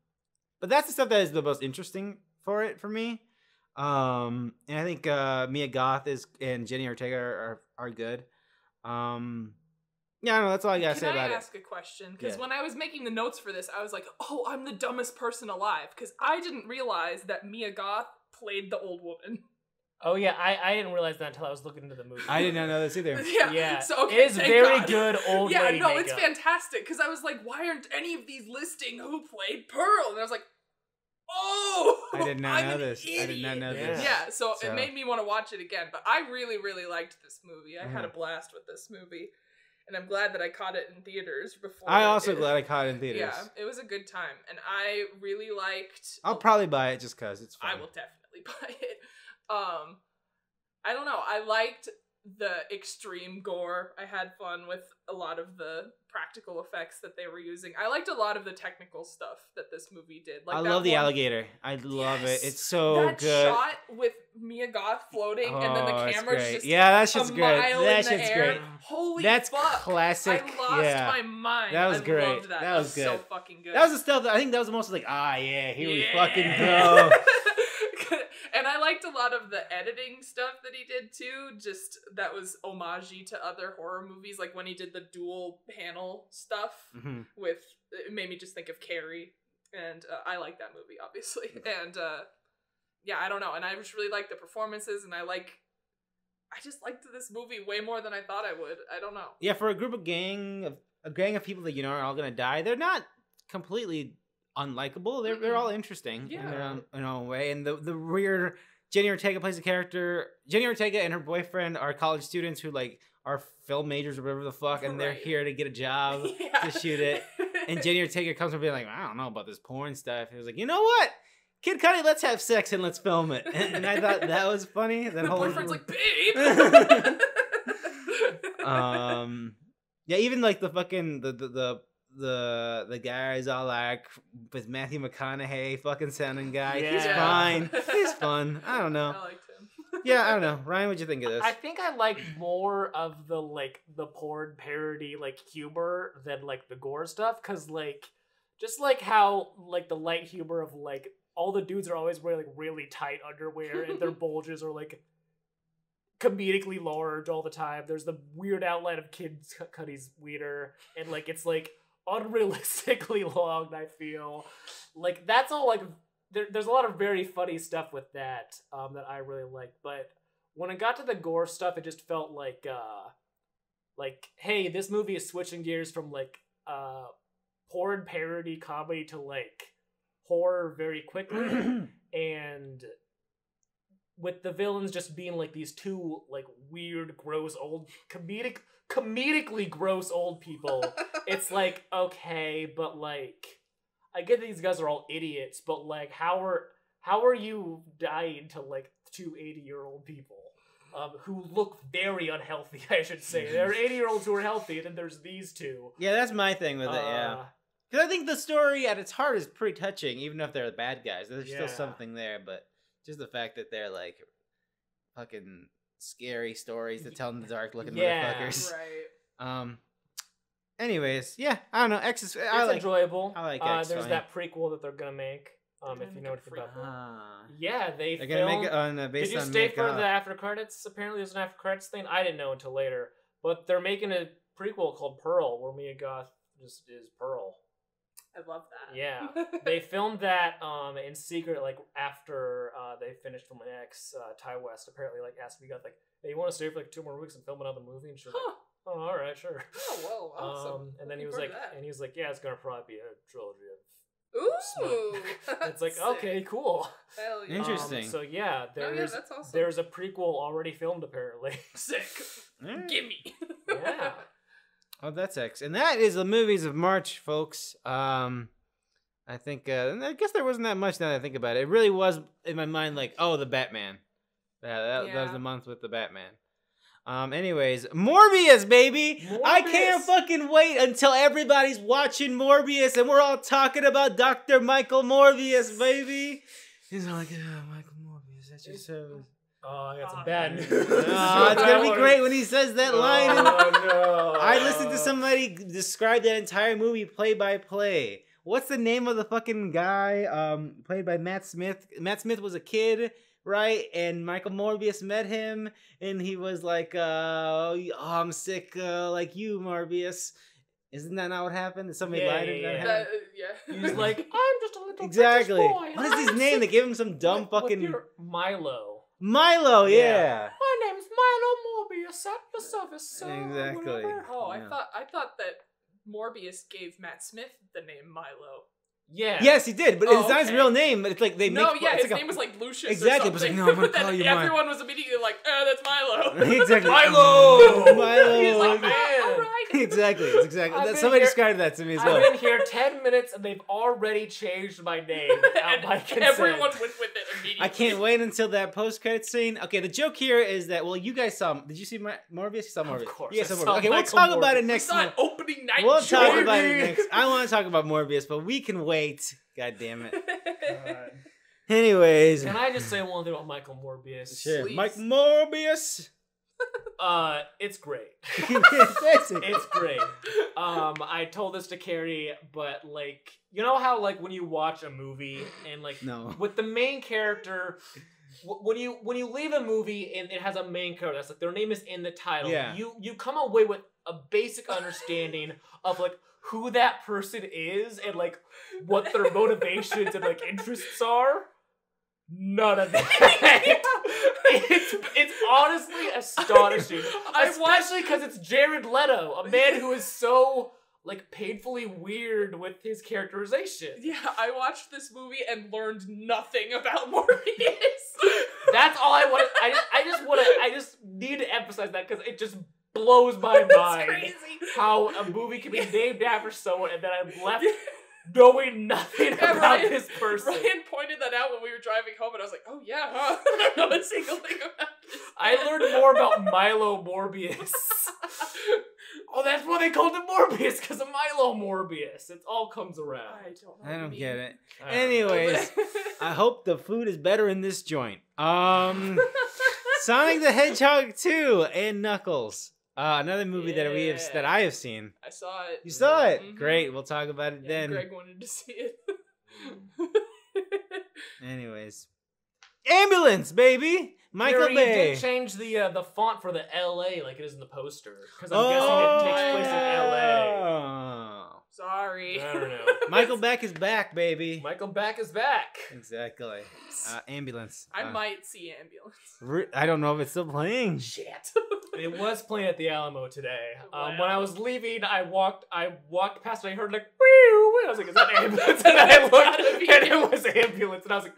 but that's the stuff that is the most interesting for it for me. Um, and I think uh, Mia Goth is and Jenny Ortega are are good. Um, yeah, I don't know. That's all I gotta Can say I about ask a question? Because Yeah. when I was making the notes for this, I was like, "Oh, I'm the dumbest person alive," because I didn't realize that Mia Goth played the old woman. Oh yeah, I, I didn't realize that until I was looking into the movie. I did not know this either. [LAUGHS] yeah. [LAUGHS] Yeah, So okay, it is thank very God. good old yeah, lady no, it's fantastic because I was like, why aren't any of these listing who played Pearl? And I was like, oh, I did not [LAUGHS] I'm know an this. I did not idiot. know Yeah. this. Yeah, so, So- it made me want to watch it again. But I really, really liked this movie. I had a Mhm. blast with this movie, and I'm glad that I caught it in theaters before. I also it- glad I caught it in theaters. Yeah, it was a good time, and I really liked. I'll probably buy it just cause it's fun. I will definitely buy it. Um, I don't know. I liked the extreme gore. I had fun with a lot of the practical effects that they were using. I liked a lot of the technical stuff that this movie did. Like I love the alligator. I love Yes! it. It's so that good. shot with Mia Goth floating and then Oh, the it's camera's just yeah, that a shit's great. mile That shit's great. Holy That's fuck! classic. I lost yeah. my mind. That was I great. That. That That was was so good. fucking good. That was the stuff that I think that was the most like, ah, yeah, here we fucking [LAUGHS] go. And I liked a lot of the editing stuff that he did too. Just that was homagey to other horror movies, like when he did the dual panel stuff Mhm. with. It made me just think of Carrie, and uh, I like that movie obviously. [LAUGHS] And uh, yeah, I don't know, and I just really like the performances, and I like. I just liked this movie way more than I thought I would. I don't know. Yeah, for a group of gang of a gang of people that you know are all gonna die, they're not completely unlikable. They're they're all interesting in their own, in their own way. And the the weird Jenny Ortega plays a character. Jenny Ortega and her boyfriend are college students who like are film majors or whatever the fuck, and they're Right. here to get a job. [LAUGHS] yeah. shoot it. And Jenny Ortega comes and being like, I don't know about this porn stuff. He was like, you know what? Kid Cudi, let's have sex and let's film it. [LAUGHS] And I thought that was funny. That the whole boyfriend's like, babe. [LAUGHS] um yeah even like the fucking the the the the, the guys all like with Matthew McConaughey fucking sounding guy. He's fine. He's [LAUGHS] fun. I don't know. I liked him. Yeah, I don't know. Ryan, what'd you think of this? I think I like more of the like the porn parody like humor than like the gore stuff because like just like how like the light humor of like all the dudes are always wearing like really tight underwear and their [LAUGHS] bulges are like comedically large all the time. There's the weird outline of Kid Cudi's wiener and like it's like unrealistically [LAUGHS] long. I feel like that's all like there, there's a lot of very funny stuff with that um, that I really like. But when it got to the gore stuff, it just felt like uh, like hey, this movie is switching gears from like uh, porn parody comedy to like horror very quickly, [CLEARS THROAT] and with the villains just being like these two like weird, gross old comedic comedically gross old people. [LAUGHS] it's like okay, but like I get these guys are all idiots, but like how are how are you dying to like two 80 year old people um, who look very unhealthy? [LAUGHS] I should say there are [LAUGHS] 80 year olds who are healthy, and then there's these two. yeah, that's my thing with it, yeah. Uh, Because I think the story at its heart is pretty touching, even if they're the bad guys. There's Yeah. still something there, but just the fact that they're like fucking scary stories that tell in the dark looking Yeah. motherfuckers. right. Um, anyways, yeah, I don't know. X is It's I like. enjoyable. I like uh, X There's fine. that prequel that they're gonna make. Um, if you know anything about that. Ah. Yeah, they They're gonna make it on uh, based Did you on stay for Up. the after credits? Apparently, there's an after credits thing. I didn't know until later. But they're making a prequel called Pearl, where Mia Goth just is Pearl. I love that. Yeah, [LAUGHS] they filmed that um in secret, like after uh, they finished filming X. Uh, Ti West apparently like asked Mia Goth like, "Hey, you want to stay for like two more weeks and film another movie?" And she was like, "Oh, all right, sure." Oh, whoa, [LAUGHS] awesome. Um, and then he was like, and he was like, "Yeah, it's gonna probably be a trilogy of." Ooh. [LAUGHS] It's like, Sick. okay, cool. Hell yeah. Interesting. Um, so yeah, No, yeah, there's awesome. there's a prequel already filmed apparently. Sick. Alright. Gimme. yeah. Oh, that's X, and that is the movies of March, folks. Um, I think. Uh, I guess there wasn't that much now that I think about it. It really was in my mind like, oh, the Batman. Yeah, that, that was Yeah. the month with the Batman. Um, anyways, Morbius, baby. I can't fucking wait until everybody's watching Morbius and we're all talking about Dr. Michael Morbius, baby. He's like, oh, Michael Morbius, that's your service. Oh, I got some Oh, bad news. [LAUGHS] Oh, it's gonna be great when he says that line. Oh, no. I listened to somebody describe that entire movie play by play. What's the name of the fucking guy? Um, played by Matt Smith. Matt Smith was a kid, right? And Michael Morbius met him, and he was like, uh, "Oh, I'm sick, uh, like you, Morbius." Isn't that not what happened? Somebody Yeah, lied. yeah, and yeah. that That, happened? yeah. He was [LAUGHS] like, I'm just a little Exactly. British boy. What is his name? They gave him some dumb What- what fucking your- Milo. Milo. Yeah. Yeah. My name's Milo Morbius at your service. sir, Exactly. whatever. Oh, I thought I thought that Morbius gave Matt Smith the name Milo. Yeah. Yes, he did, but Oh, it's not his oh, real name. But it's like they no, make. yeah, it's his like a- name was like Lucius. Exactly, Or it was like, no, I'm gonna But [LAUGHS] then call you Milo. everyone was immediately like, "Oh, that's Milo." [LAUGHS] exactly. [LAUGHS] Milo! Milo. He's like, man. "Oh, all right." [LAUGHS] exactly. It's exactly. That- somebody here- described that to me as well. I've been here 10 minutes and they've already changed my name [LAUGHS] and my consent. everyone went with it immediately. I can't wait until that post credit scene. Okay, the joke here is that well, you guys saw. Did you see my Morbius? You saw Morbius. Of Morbius. course, You guys I saw saw Morbius. Okay, we'll Michael talk about it next. saw an month. opening night. We'll talk show. about it next. I want to talk about Morbius, but we can wait. God damn it. God. [LAUGHS] Anyways, Can I just say one thing about Michael Morbius? sure. Please. Mike Morbius. Uh, it's great. [LAUGHS] [LAUGHS] It's great. Um, I told this to Carrie, but like, you know how like when you watch a movie and like no. with the main character, when you when you leave a movie and it has a main character, that's like their name is in the title. Yeah. You you come away with a basic understanding of like who that person is and like what their motivations and like interests are. None of that. [LAUGHS] it's it's honestly astonishing. I. Especially because it's Jared Leto, a man who is so like painfully weird with his characterization. Yeah, I watched this movie and learned nothing about [LAUGHS] Morbius. That's all I want. I just, I just want to. I just need to emphasize that because it just blows my [LAUGHS] mind crazy. how a movie can be named after someone and then I'm left knowing nothing Yeah, about Ryan- this person. Ryan pointed that out when we were driving home, and I was like, "Oh yeah, huh? [LAUGHS] I don't know a single thing about this." I learned more about Milo Morbius. [LAUGHS] oh, that's why they called it Morbius because of Milo Morbius. It all comes around. I don't. Know I don't get it. I don't. Anyways, I [LAUGHS] hope the food is better in this joint. Um, Sonic the Hedgehog 2 and Knuckles. Uh, another movie that we have that I have seen. I saw it. You saw it. Mhm. Great. We'll talk about it Yeah, then. Greg wanted to see it. [LAUGHS] Anyways, ambulance, baby. Michael Harry, you Bay. did change the uh, the font for the L.A. like it is in the poster because I'm guessing it takes place in L.A. Oh. Sorry. I don't know. [LAUGHS] Michael Beck is back, baby. Michael Beck is back. Exactly. Uh, ambulance. I Uh, might see ambulance. re- I don't know if it's still playing. Shit. [LAUGHS] It was playing at the Alamo today. Um, when I was leaving, I walked. I walked past and I heard like, "Whew!" I was like, "Is that ambulance?" [LAUGHS] And I [LAUGHS] looked, and it was ambulance. And I was like.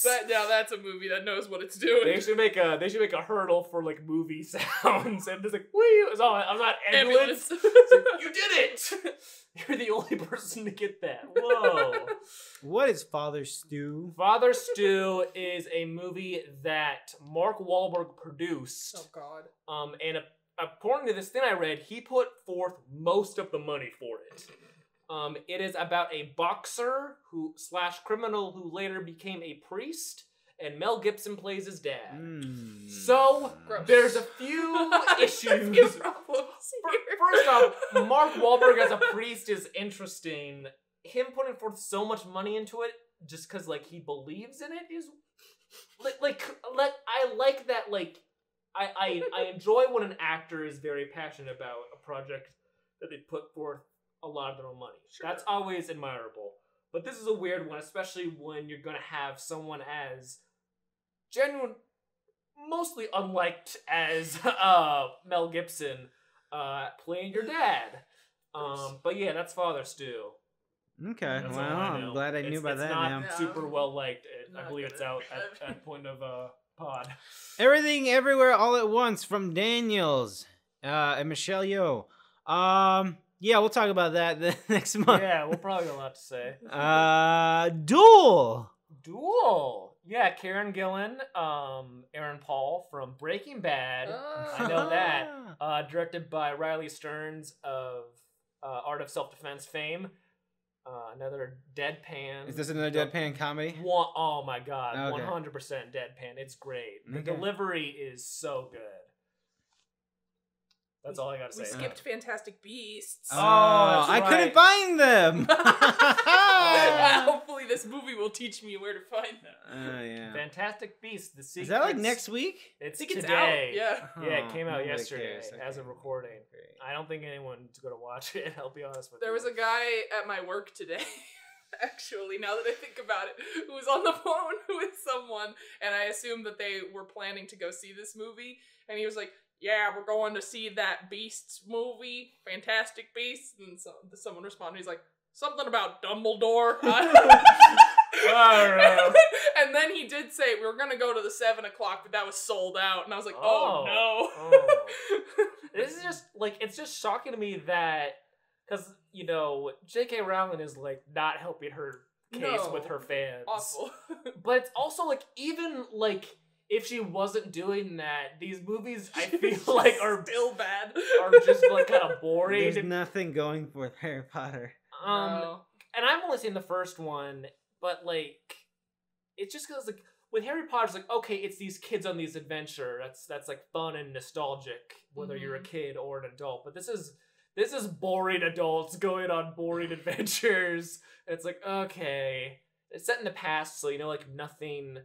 [LAUGHS] That, now that's a movie that knows what it's doing. They should make a they should make a hurdle for like movie [LAUGHS] sounds and just like wee. It's all I'm not ambulance. It's like, you did it. [LAUGHS] You're the only person to get that. Whoa. What is Father Stu? Father Stu is a movie that Mark Wahlberg produced. oh God. Um, and a- according to this thing I read, he put forth most of the money for it. Um, it is about a boxer who slash criminal who later became a priest, and Mel Gibson plays his dad. Mm. So Gross. there's a few [LAUGHS] issues. few problems here. First off, [LAUGHS] Mark Wahlberg as a priest is interesting. Him putting forth so much money into it just because like he believes in it is like like like I like that like I, I I enjoy when an actor is very passionate about a project that they put forth a lot of their own money. Sure. That's always admirable. But this is a weird one, especially when you're gonna have someone as genuine, mostly unliked as [LAUGHS] uh, Mel Gibson uh, playing your dad. Um, but yeah, that's Father Stu. Okay, That's well, I I'm glad I knew It's- about it's that not now. Yeah. super well liked. I believe good. it's out at, at point of uh, pod. Everything, everywhere, all at once from Daniels uh, and Michelle Yeoh. Um, yeah, we'll talk about that [LAUGHS] the next month. yeah, we'll probably have a lot to say. Uh, Dual. Dual. Yeah, Karen Gillan, um, Aaron Paul from Breaking Bad. I know that. Uh, directed by Riley Stearns of uh, Art of Self Defense fame. Uh, another deadpan. Is this another deadpan comedy? One, oh my god, one hundred percent deadpan. It's great. The Okay. delivery is so good. That's all I gotta We say. skipped Fantastic Beasts. Oh, oh that's I right. couldn't find them. [LAUGHS] [LAUGHS] [LAUGHS] Hopefully, this movie will teach me where to find them. Oh yeah. Fantastic Beasts. The secrets. Is that like next week? It's I think it's today. out. Yeah. Yeah, it Oh, came out nobody yesterday cares. as of Okay. recording. Great. I don't think anyone's gonna watch it. I'll be honest with There you. There was a guy at my work today, actually, now that I think about it, who was on the phone with someone, and I assumed that they were planning to go see this movie, and he was like, yeah, we're going to see that Beasts movie, Fantastic Beasts, and so, someone responded, he's like, something about Dumbledore. [LAUGHS] Alright. [LAUGHS] and then he did say we were gonna go to the seven o'clock, but that was sold out, and I was like, oh, oh. no. Oh. [LAUGHS] this is just like it's just shocking to me that because you know J.K. Rowling is like not helping her case No. with her fans. But it's also like even like if she wasn't doing that, these movies I [LAUGHS] feel like are still bad. are just like kind of [LAUGHS] boring. There's nothing going for Harry Potter. um, No. and I've only seen the first one, but like it just goes like with Harry Potter's like okay, it's these kids on these adventure. That's that's like fun and nostalgic, whether you're a Mhm. kid or an adult. But this is this is boring adults going on boring [SIGHS] adventures. And it's like okay, it's set in the past, so you know like nothing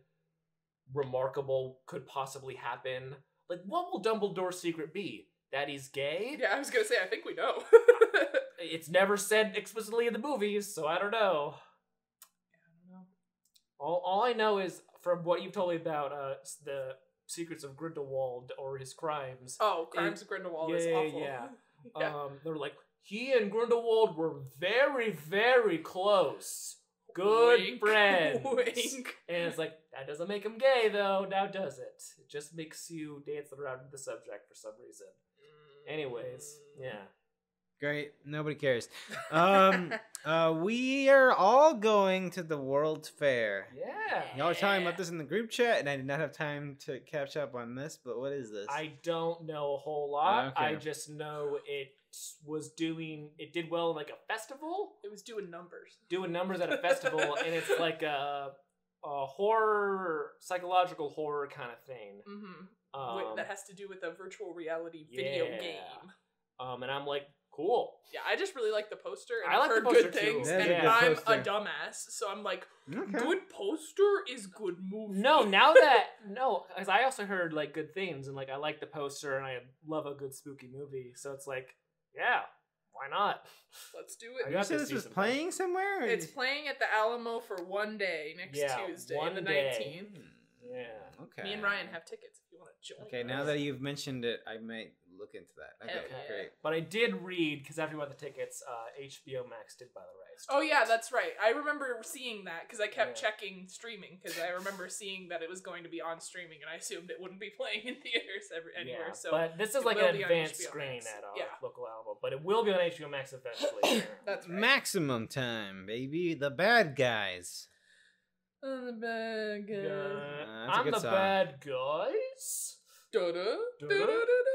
remarkable could possibly happen. Like what will Dumbledore's secret be? That he's gay? Yeah, I was gonna say, I think we know. [LAUGHS] It's never said explicitly in the movies, so I don't know. All, all I know is from what you've told me about uh, the secrets of Grindelwald or his crimes. oh, Crimes of Grindelwald is yeah, awful. yeah. [LAUGHS] Yeah. Um, they're like he and Grindelwald were very, very close, good Wink, [LAUGHS] friends. wink. And it's like that doesn't make him gay, though. Now does it? It just makes you dance around the subject for some reason. Anyways, yeah. Great. Nobody cares. Um, [LAUGHS] uh, we are all going to the World's Fair. Yeah. Y'all were talking about this in the group chat, and I did not have time to catch up on this. But what is this? I don't know a whole lot. I Okay. just know it was doing it did well in like a festival, It was doing numbers. doing numbers at a [LAUGHS] festival, and it's like a a horror, psychological horror kind of thing. Mm-hmm. Um, that has to do with a virtual reality video yeah. game. um, and I'm like, cool. Yeah, I just really like the poster and I I've like the heard poster good things, That is and a good I'm poster. a dumbass, so I'm like, okay. good poster is good movie. No, now that no, because I also heard like good things, and like I like the poster, and I love a good spooky movie. So it's like, yeah, why not? let's do I it. You got said to this see was some playing somewhere? or It's you- playing at the Alamo for one day next Yeah, Tuesday, one the day. 19th. Yeah. Hmm, okay. Me and Ryan have tickets if you want to join. Okay, us. now that you've mentioned it, I might look into that. Okay, Hell yeah. great. But I did read because after we bought the tickets, uh, HBO Max did buy the rights. Oh yeah, it. that's right. I remember seeing that because I kept Yeah. checking streaming because I remember seeing that it was going to be on streaming, and I assumed it wouldn't be playing in [LAUGHS] theaters every, anywhere. Yeah, so but this is like an be on advanced HBO screen Max. at our Yeah. local Alamo, but it will be on HBO Max eventually. [COUGHS] that's right. Maximum time, baby. The bad guys. Oh, the bad guy. Uh, that's a I'm the song. bad guys. Da-da, Da-da. da-da-da-da-da.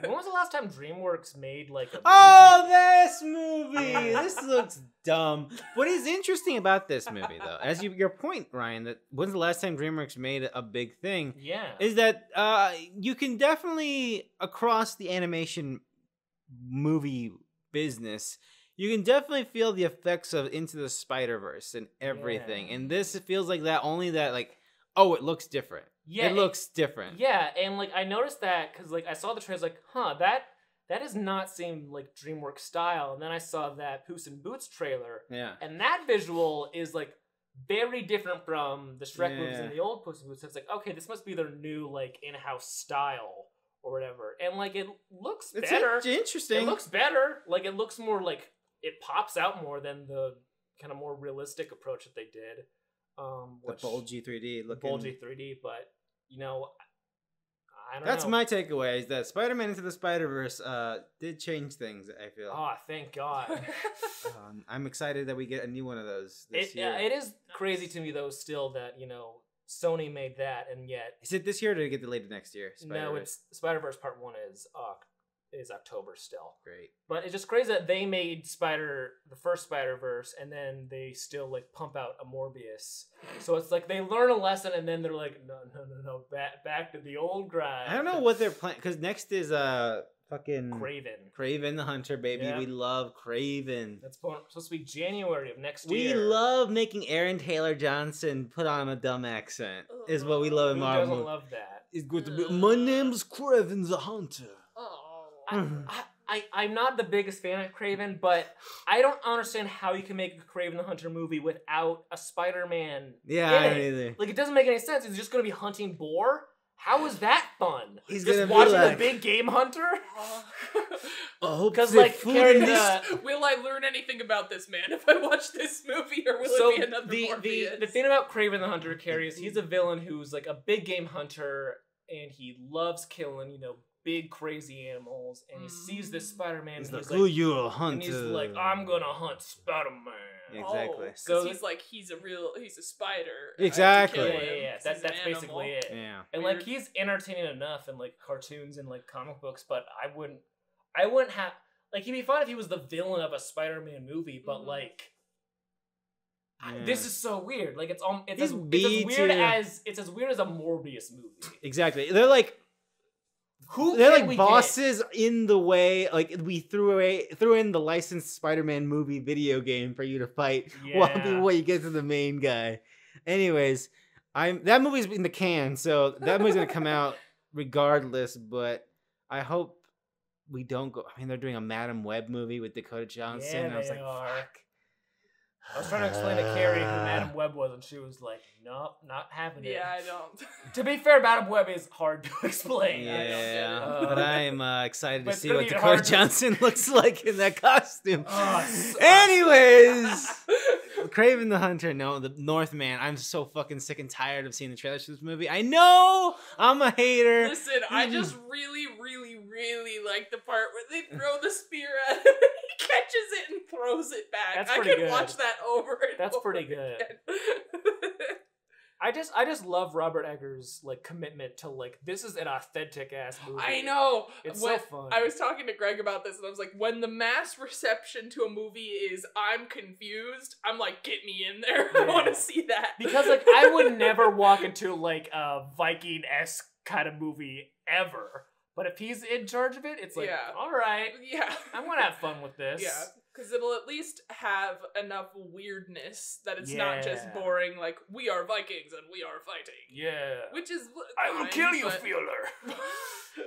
When was the last time DreamWorks made like a Oh, this movie! this looks dumb. What is interesting about this movie, though, as you, your point, Ryan, that when's the last time DreamWorks made a big thing, yeah. is that uh, you can definitely across the animation movie business, you can definitely feel the effects of Into the Spider Verse and everything. Yeah. And this feels like that. Only that, like, oh, it looks different. Yeah, it looks different. Yeah, and like I noticed that because like I saw the trailer, like, huh, that that does not seem like DreamWorks style. And then I saw that Puss in Boots trailer, Yeah. and that visual is like very different from the Shrek movies and the old Puss in Boots. It's like, okay, this must be their new like in-house style or whatever. And like it looks It's better. in- interesting. It looks better. Like it looks more like it pops out more than the kind of more realistic approach that they did. Um, the which, bulgy 3D looking. bulgy 3D, but you know, I don't That's know. my takeaway is that Spider-Man Into the Spider-Verse uh, did change things. I feel. Oh, thank God. [LAUGHS] Um, I'm excited that we get a new one of those this it, year. yeah, it is crazy to me though, still that you know Sony made that, and yet Is it this year or did it get delayed to next year? no, Spider-Verse? it's Spider Verse Part One is uh, is October still. great. But it's just crazy that they made Spider the first Spider Verse, and then they still like pump out a Morbius. So it's like they learn a lesson, and then they're like, no, no, no, no, back back to the old grind. I don't know what they're planning because next is uh fucking Kraven. Kraven the Hunter, baby. Yeah. We love Kraven. That's supposed to be January of next We year. love making Aaron Taylor Johnson put on a dumb accent. Is what we love in Who Marvel. doesn't love that? It's good to be. My name's Kraven the Hunter. Oh. I. I, I, I'm not the biggest fan of Kraven, but I don't understand how you can make a Kraven the Hunter movie without a Spider-Man. Yeah, in I don't it. either. Like it doesn't make any sense. He's just gonna be hunting boar. How is that fun? He's just gonna be watching like- the big game hunter. I hope 'Cause, the like, food Karen, uh, will I learn anything about this man if I watch this movie, or will so it be another the, the the thing about Kraven the Hunter Carrie is he's a villain who's like a big game hunter and he loves killing you know big crazy animals and he sees this Mm. Spider-Man He's and like, he's "Who like, you a hunter?" and he's like I'm gonna hunt Spider-Man. Exactly. Oh, 'cause So- he's like he's a real he's a spider. I have to Exactly. kill Yeah, him yeah, yeah. 'cause That, he's an that's basically animal. it. Yeah. And like Weird. he's entertaining enough in like cartoons and like comic books, but I wouldn't, I wouldn't have like he'd be fine if he was the villain of a Spider-Man movie, but Mhm. like. I- Yeah. This is so weird. Like it's um, it's, He's as, it's B as weird tier. as it's as weird as a Morbius movie. Exactly. They're like Who they're like get? bosses in the way. Like we threw away threw in the licensed Spider-Man movie video game for you to fight [LAUGHS] while Yeah. before you get to the main guy. Anyways, I'm that movie's in the can, so that movie's gonna come out [LAUGHS] regardless. But I hope we don't go. I mean, they're doing a Madame Web movie with Dakota Johnson. Yeah, and I was like, are. fuck. I was trying to explain to Carrie who Madame Web was, and she was like, "Nope, not happening." Yeah, I [LAUGHS] don't. To be fair, Madame Web is hard to [LAUGHS] explain. I don't get it. Yeah, Uh, but I am uh, excited to see what be Dakota hard to- Johnson [LAUGHS] looks like in that costume. Oh, s- Anyways, Kraven the Hunter, no, the Northman. I'm so fucking sick and tired of seeing the trailers for this movie. I know I'm a hater. Listen, I just really, really, really like the part where they throw the spear at him and he catches it and throws it back. That's I could good. watch that over and That's over pretty good. I just I just love Robert Eggers' like commitment to like this is an authentic ass movie. I know. It's When- so fun. I was talking to Greg about this, and I was like, when the mass reception to a movie is I'm confused, I'm like, get me in there. [LAUGHS] I wanna see that. because like I would never [LAUGHS] walk into like a Viking esque kind of movie ever. But if he's in charge of it, it's like, Yeah. all right, yeah. I'm gonna have fun with [LAUGHS] this. Yeah, because it'll at least have enough weirdness that it's not just boring. Like we are Vikings and we are fighting, Yeah. which is I will kill you, but- Fjölnir. [LAUGHS]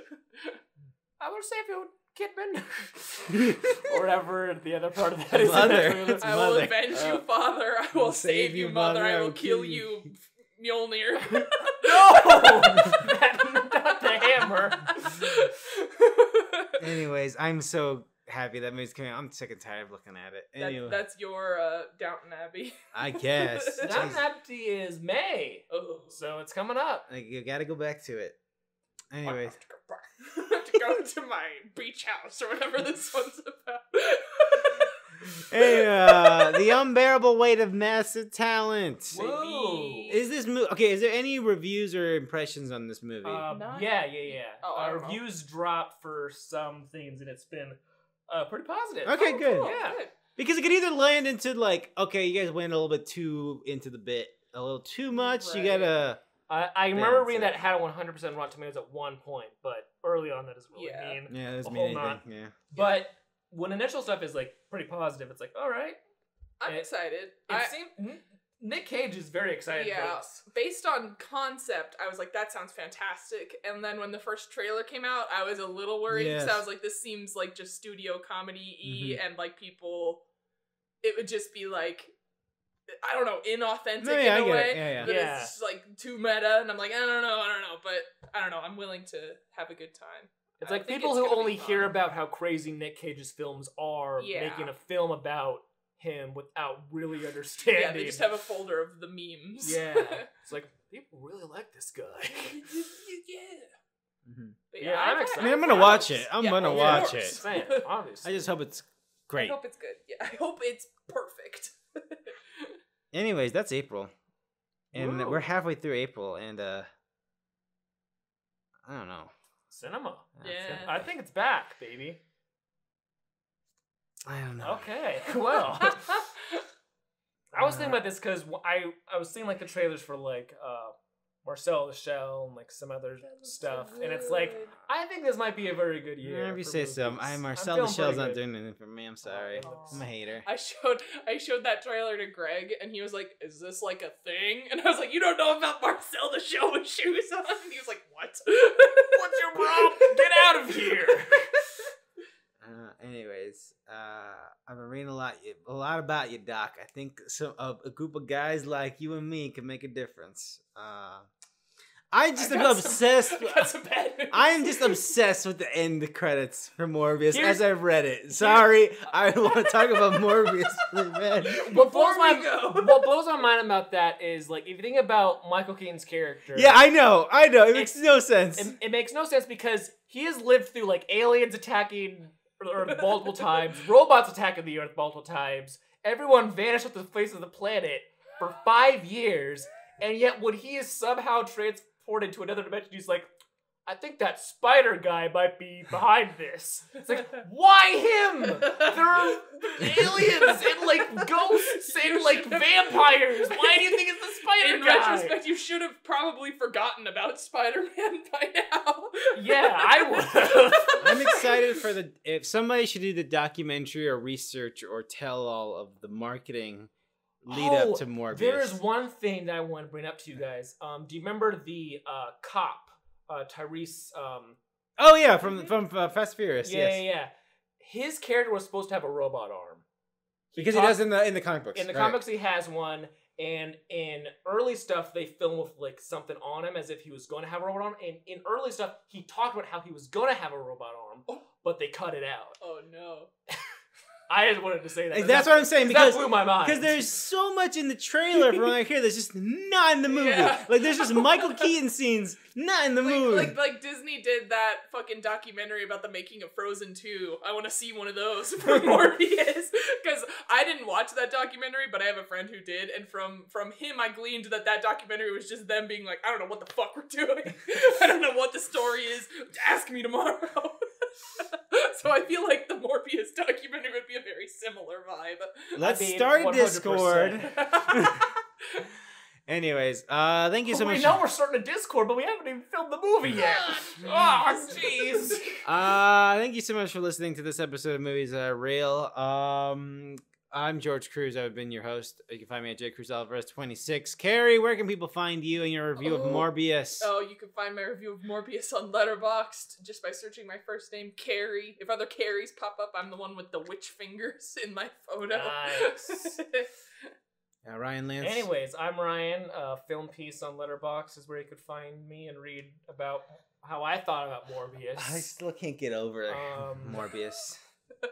I will save you, Kidman. [LAUGHS] or whatever the other part of that is. in that Mother. I will mother. avenge Uh, you, father. I will save you, mother. I will kill you. you, Mjolnir. No, That- not the hammer. Anyways, I'm so happy that movie's coming out. I'm sick and tired of looking at it. That- Anyway, that's your uh, Downton Abbey. I guess. [LAUGHS] Downton Jeez. Abbey is May, Oh. so it's coming up. Like, you gotta go back to it. Anyways, have to go to my beach house or whatever this one's about. [LAUGHS] Hey, uh, the unbearable weight of massive talent. Whoa. Is this movie okay? Is there any reviews or impressions on this movie? Um, yeah, yeah, yeah. Oh, uh, don't know. reviews dropped for some things, and it's been uh, pretty positive. Okay, Oh, good. cool, Yeah. good. because it could either land into like, okay, you guys went a little bit too into the bit, a little too much. You gotta. I, I remember reading it. that it had a 100% Rotten Tomatoes at one point, but early on that doesn't really Yeah. mean. Yeah, that's A mean whole anything. Yeah. But when initial stuff is like pretty positive, it's like, all right. I'm It- excited. It I, seemed, N- Nick Cage is very excited Yeah. for this. based on concept, I was like, that sounds fantastic. And then when the first trailer came out, I was a little worried because Yes. I was like, this seems like just studio comedy y Mhm. and like people, it would just be like, I don't know, inauthentic No, yeah, in a get it. way. Yeah, yeah. That Yeah. it's like too meta. And I'm like, I don't know, I don't know. But I don't know. I'm willing to have a good time. It's like people it's who only hear about how crazy Nick Cage's films are Yeah. making a film about him without really understanding. [LAUGHS] Yeah, they just have a folder of the memes. Yeah. [LAUGHS] It's like, people really like this guy. yeah. [LAUGHS] Mhm. But Yeah, I'm excited. I mean, I'm gonna watch it. I'm Yeah, gonna of watch it. Fan, obviously. I just hope it's great. I hope it's good. Yeah, I hope it's perfect. Anyways, that's April, and Woo. we're halfway through April, and uh, I don't know. Cinema. That's Yeah. it. I think it's back, baby. I don't know. Okay, [LAUGHS] well. [LAUGHS] I was thinking about this because I I was seeing like the trailers for like uh Marcel the Shell and like some other stuff, and it's like I think this might be a very good year. Whenever you for say so, movies. I I'm Marcel feeling Michelle's not good. doing anything for me. I'm sorry. Oh. I'm a hater. I showed I showed that trailer to Greg, and he was like, "Is this like a thing?" And I was like, "You don't know about Marcel the Shell with shoes on?" And he was like, "What? [LAUGHS] What's your problem? Get out of here! [LAUGHS] Uh, anyways, uh, I've been reading a lot, a lot about you, Doc. I think some a, a group of guys like you and me can make a difference. Uh, I just I am got some- obsessed. I some. I am just obsessed with the end credits for Morbius Here's- as I've read it. Sorry, I want to talk about Morbius [LAUGHS] really bad. What blows my go. [LAUGHS] what blows my mind about that is like if you think about Michael Keaton's character. Yeah, I know, I know. It makes no sense. it, it makes no sense because he has lived through like aliens attacking Earth multiple [LAUGHS] times, robots attacking the Earth multiple times, everyone vanished off the face of the planet for five years, and yet when he is somehow transported to another dimension, he's like, I think that spider guy might be behind this. It's like, [LAUGHS] why him? There are [LAUGHS] aliens and like ghosts and You like should've- vampires. Why do you think it's the [LAUGHS] spider In guy? retrospect, you should have probably forgotten about Spider-Man by now. Yeah, I would. I'm excited for the if somebody should do the documentary or research or tell all of the marketing lead Oh, up to Morbius. There is one thing that I want to bring up to you guys. Um, do you remember the uh, cop, uh, Tyrese? Um, Oh yeah, from from uh, Fast Furious. yeah, yes. yeah, yeah. His character was supposed to have a robot arm. Because he does in the in the comic books. In the right. comics, he has one, and in early stuff, they film with like something on him as if he was going to have a robot arm. And in early stuff, he talked about how he was going to have a robot arm, Oh. but they cut it out. oh no. I just wanted to say that. Like, That's what I'm saying because that because blew my mind. because there's so much in the trailer from what I hear that's just not in the movie. Yeah. Like there's just Michael [LAUGHS] Keaton scenes not in the Like, movie. like like Disney did that fucking documentary about the making of Frozen 2. I want to see one of those [LAUGHS] for [LAUGHS] Morbius because I didn't watch that documentary, but I have a friend who did, and from from him I gleaned that that documentary was just them being like, I don't know what the fuck we're doing. I don't know what the story is. Ask me tomorrow. [LAUGHS] so I feel like the Morbius documentary would be a very similar vibe. Let's I mean, start 100%. Discord. [LAUGHS] Anyways, uh, thank you so much. we much. know we're starting a Discord, but we haven't even filmed the movie yet. oh, [LAUGHS] jeez. Uh, thank you so much for listening to this episode of Movies uh, Reel. Um, I'm George Cruz. I've been your host. You can find me at J Cruz Alvarez 26. Carrie, where can people find you and your review of Oh. Morbius? Oh, you can find my review of Morbius on Letterboxd just by searching my first name, Carrie. If other Carries pop up, I'm the one with the witch fingers in my photo. Nice. [LAUGHS] Uh, Ryan Lance. Anyways, I'm Ryan. Uh, Film Piece on Letterboxd is where you could find me and read about how I thought about Morbius. I still can't get over Um, Morbius. [LAUGHS]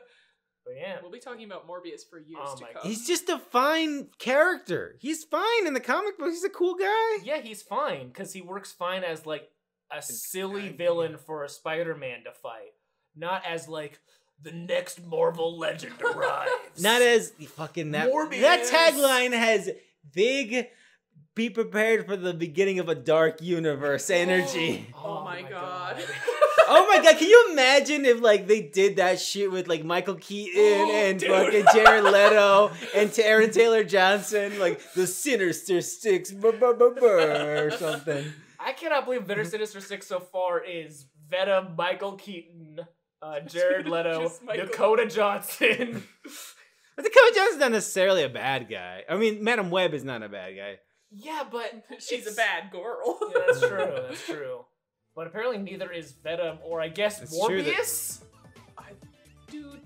But yeah. we'll be talking about Morbius for years Oh to my come. He's just a fine character. He's fine in the comic book. He's a cool guy. Yeah, he's fine because he works fine as like a silly villain for a Spider-Man to fight, not as like the next Marvel legend [LAUGHS] arrives. Not as fucking that. That tagline has big. Be prepared for the beginning of a dark universe oh. energy. Oh my oh God. [LAUGHS] oh my god, can you imagine if like they did that shit with like Michael Keaton Oh, and dude. fucking Jared Leto [LAUGHS] and Aaron Taylor Johnson, like the Sinister Six or something. I cannot believe Venom Sinister Six so far is Venom, Michael Keaton, uh, [LAUGHS] Jared Leto, Just Michael- Dakota Johnson. [LAUGHS] But Dakota Johnson's not necessarily a bad guy. I mean, Madame Web is not a bad guy. yeah, but She's a bad girl. Yeah, that's true. That's true. But apparently neither is Venom or I guess It's true that- Morbius. Dude,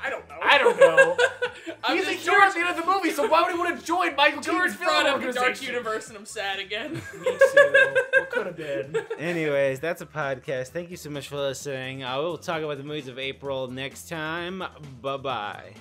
I don't know. I don't know. [LAUGHS] I'm He's a just- hero at the end of the movie, so why would he want to join Michael George Keaton's brought film up the Dark? Universe and I'm sad again. [LAUGHS] Me too. What could have been? Anyways, that's a podcast. Thank you so much for listening. Uh, we'll talk about the movies of April next time. Bye bye.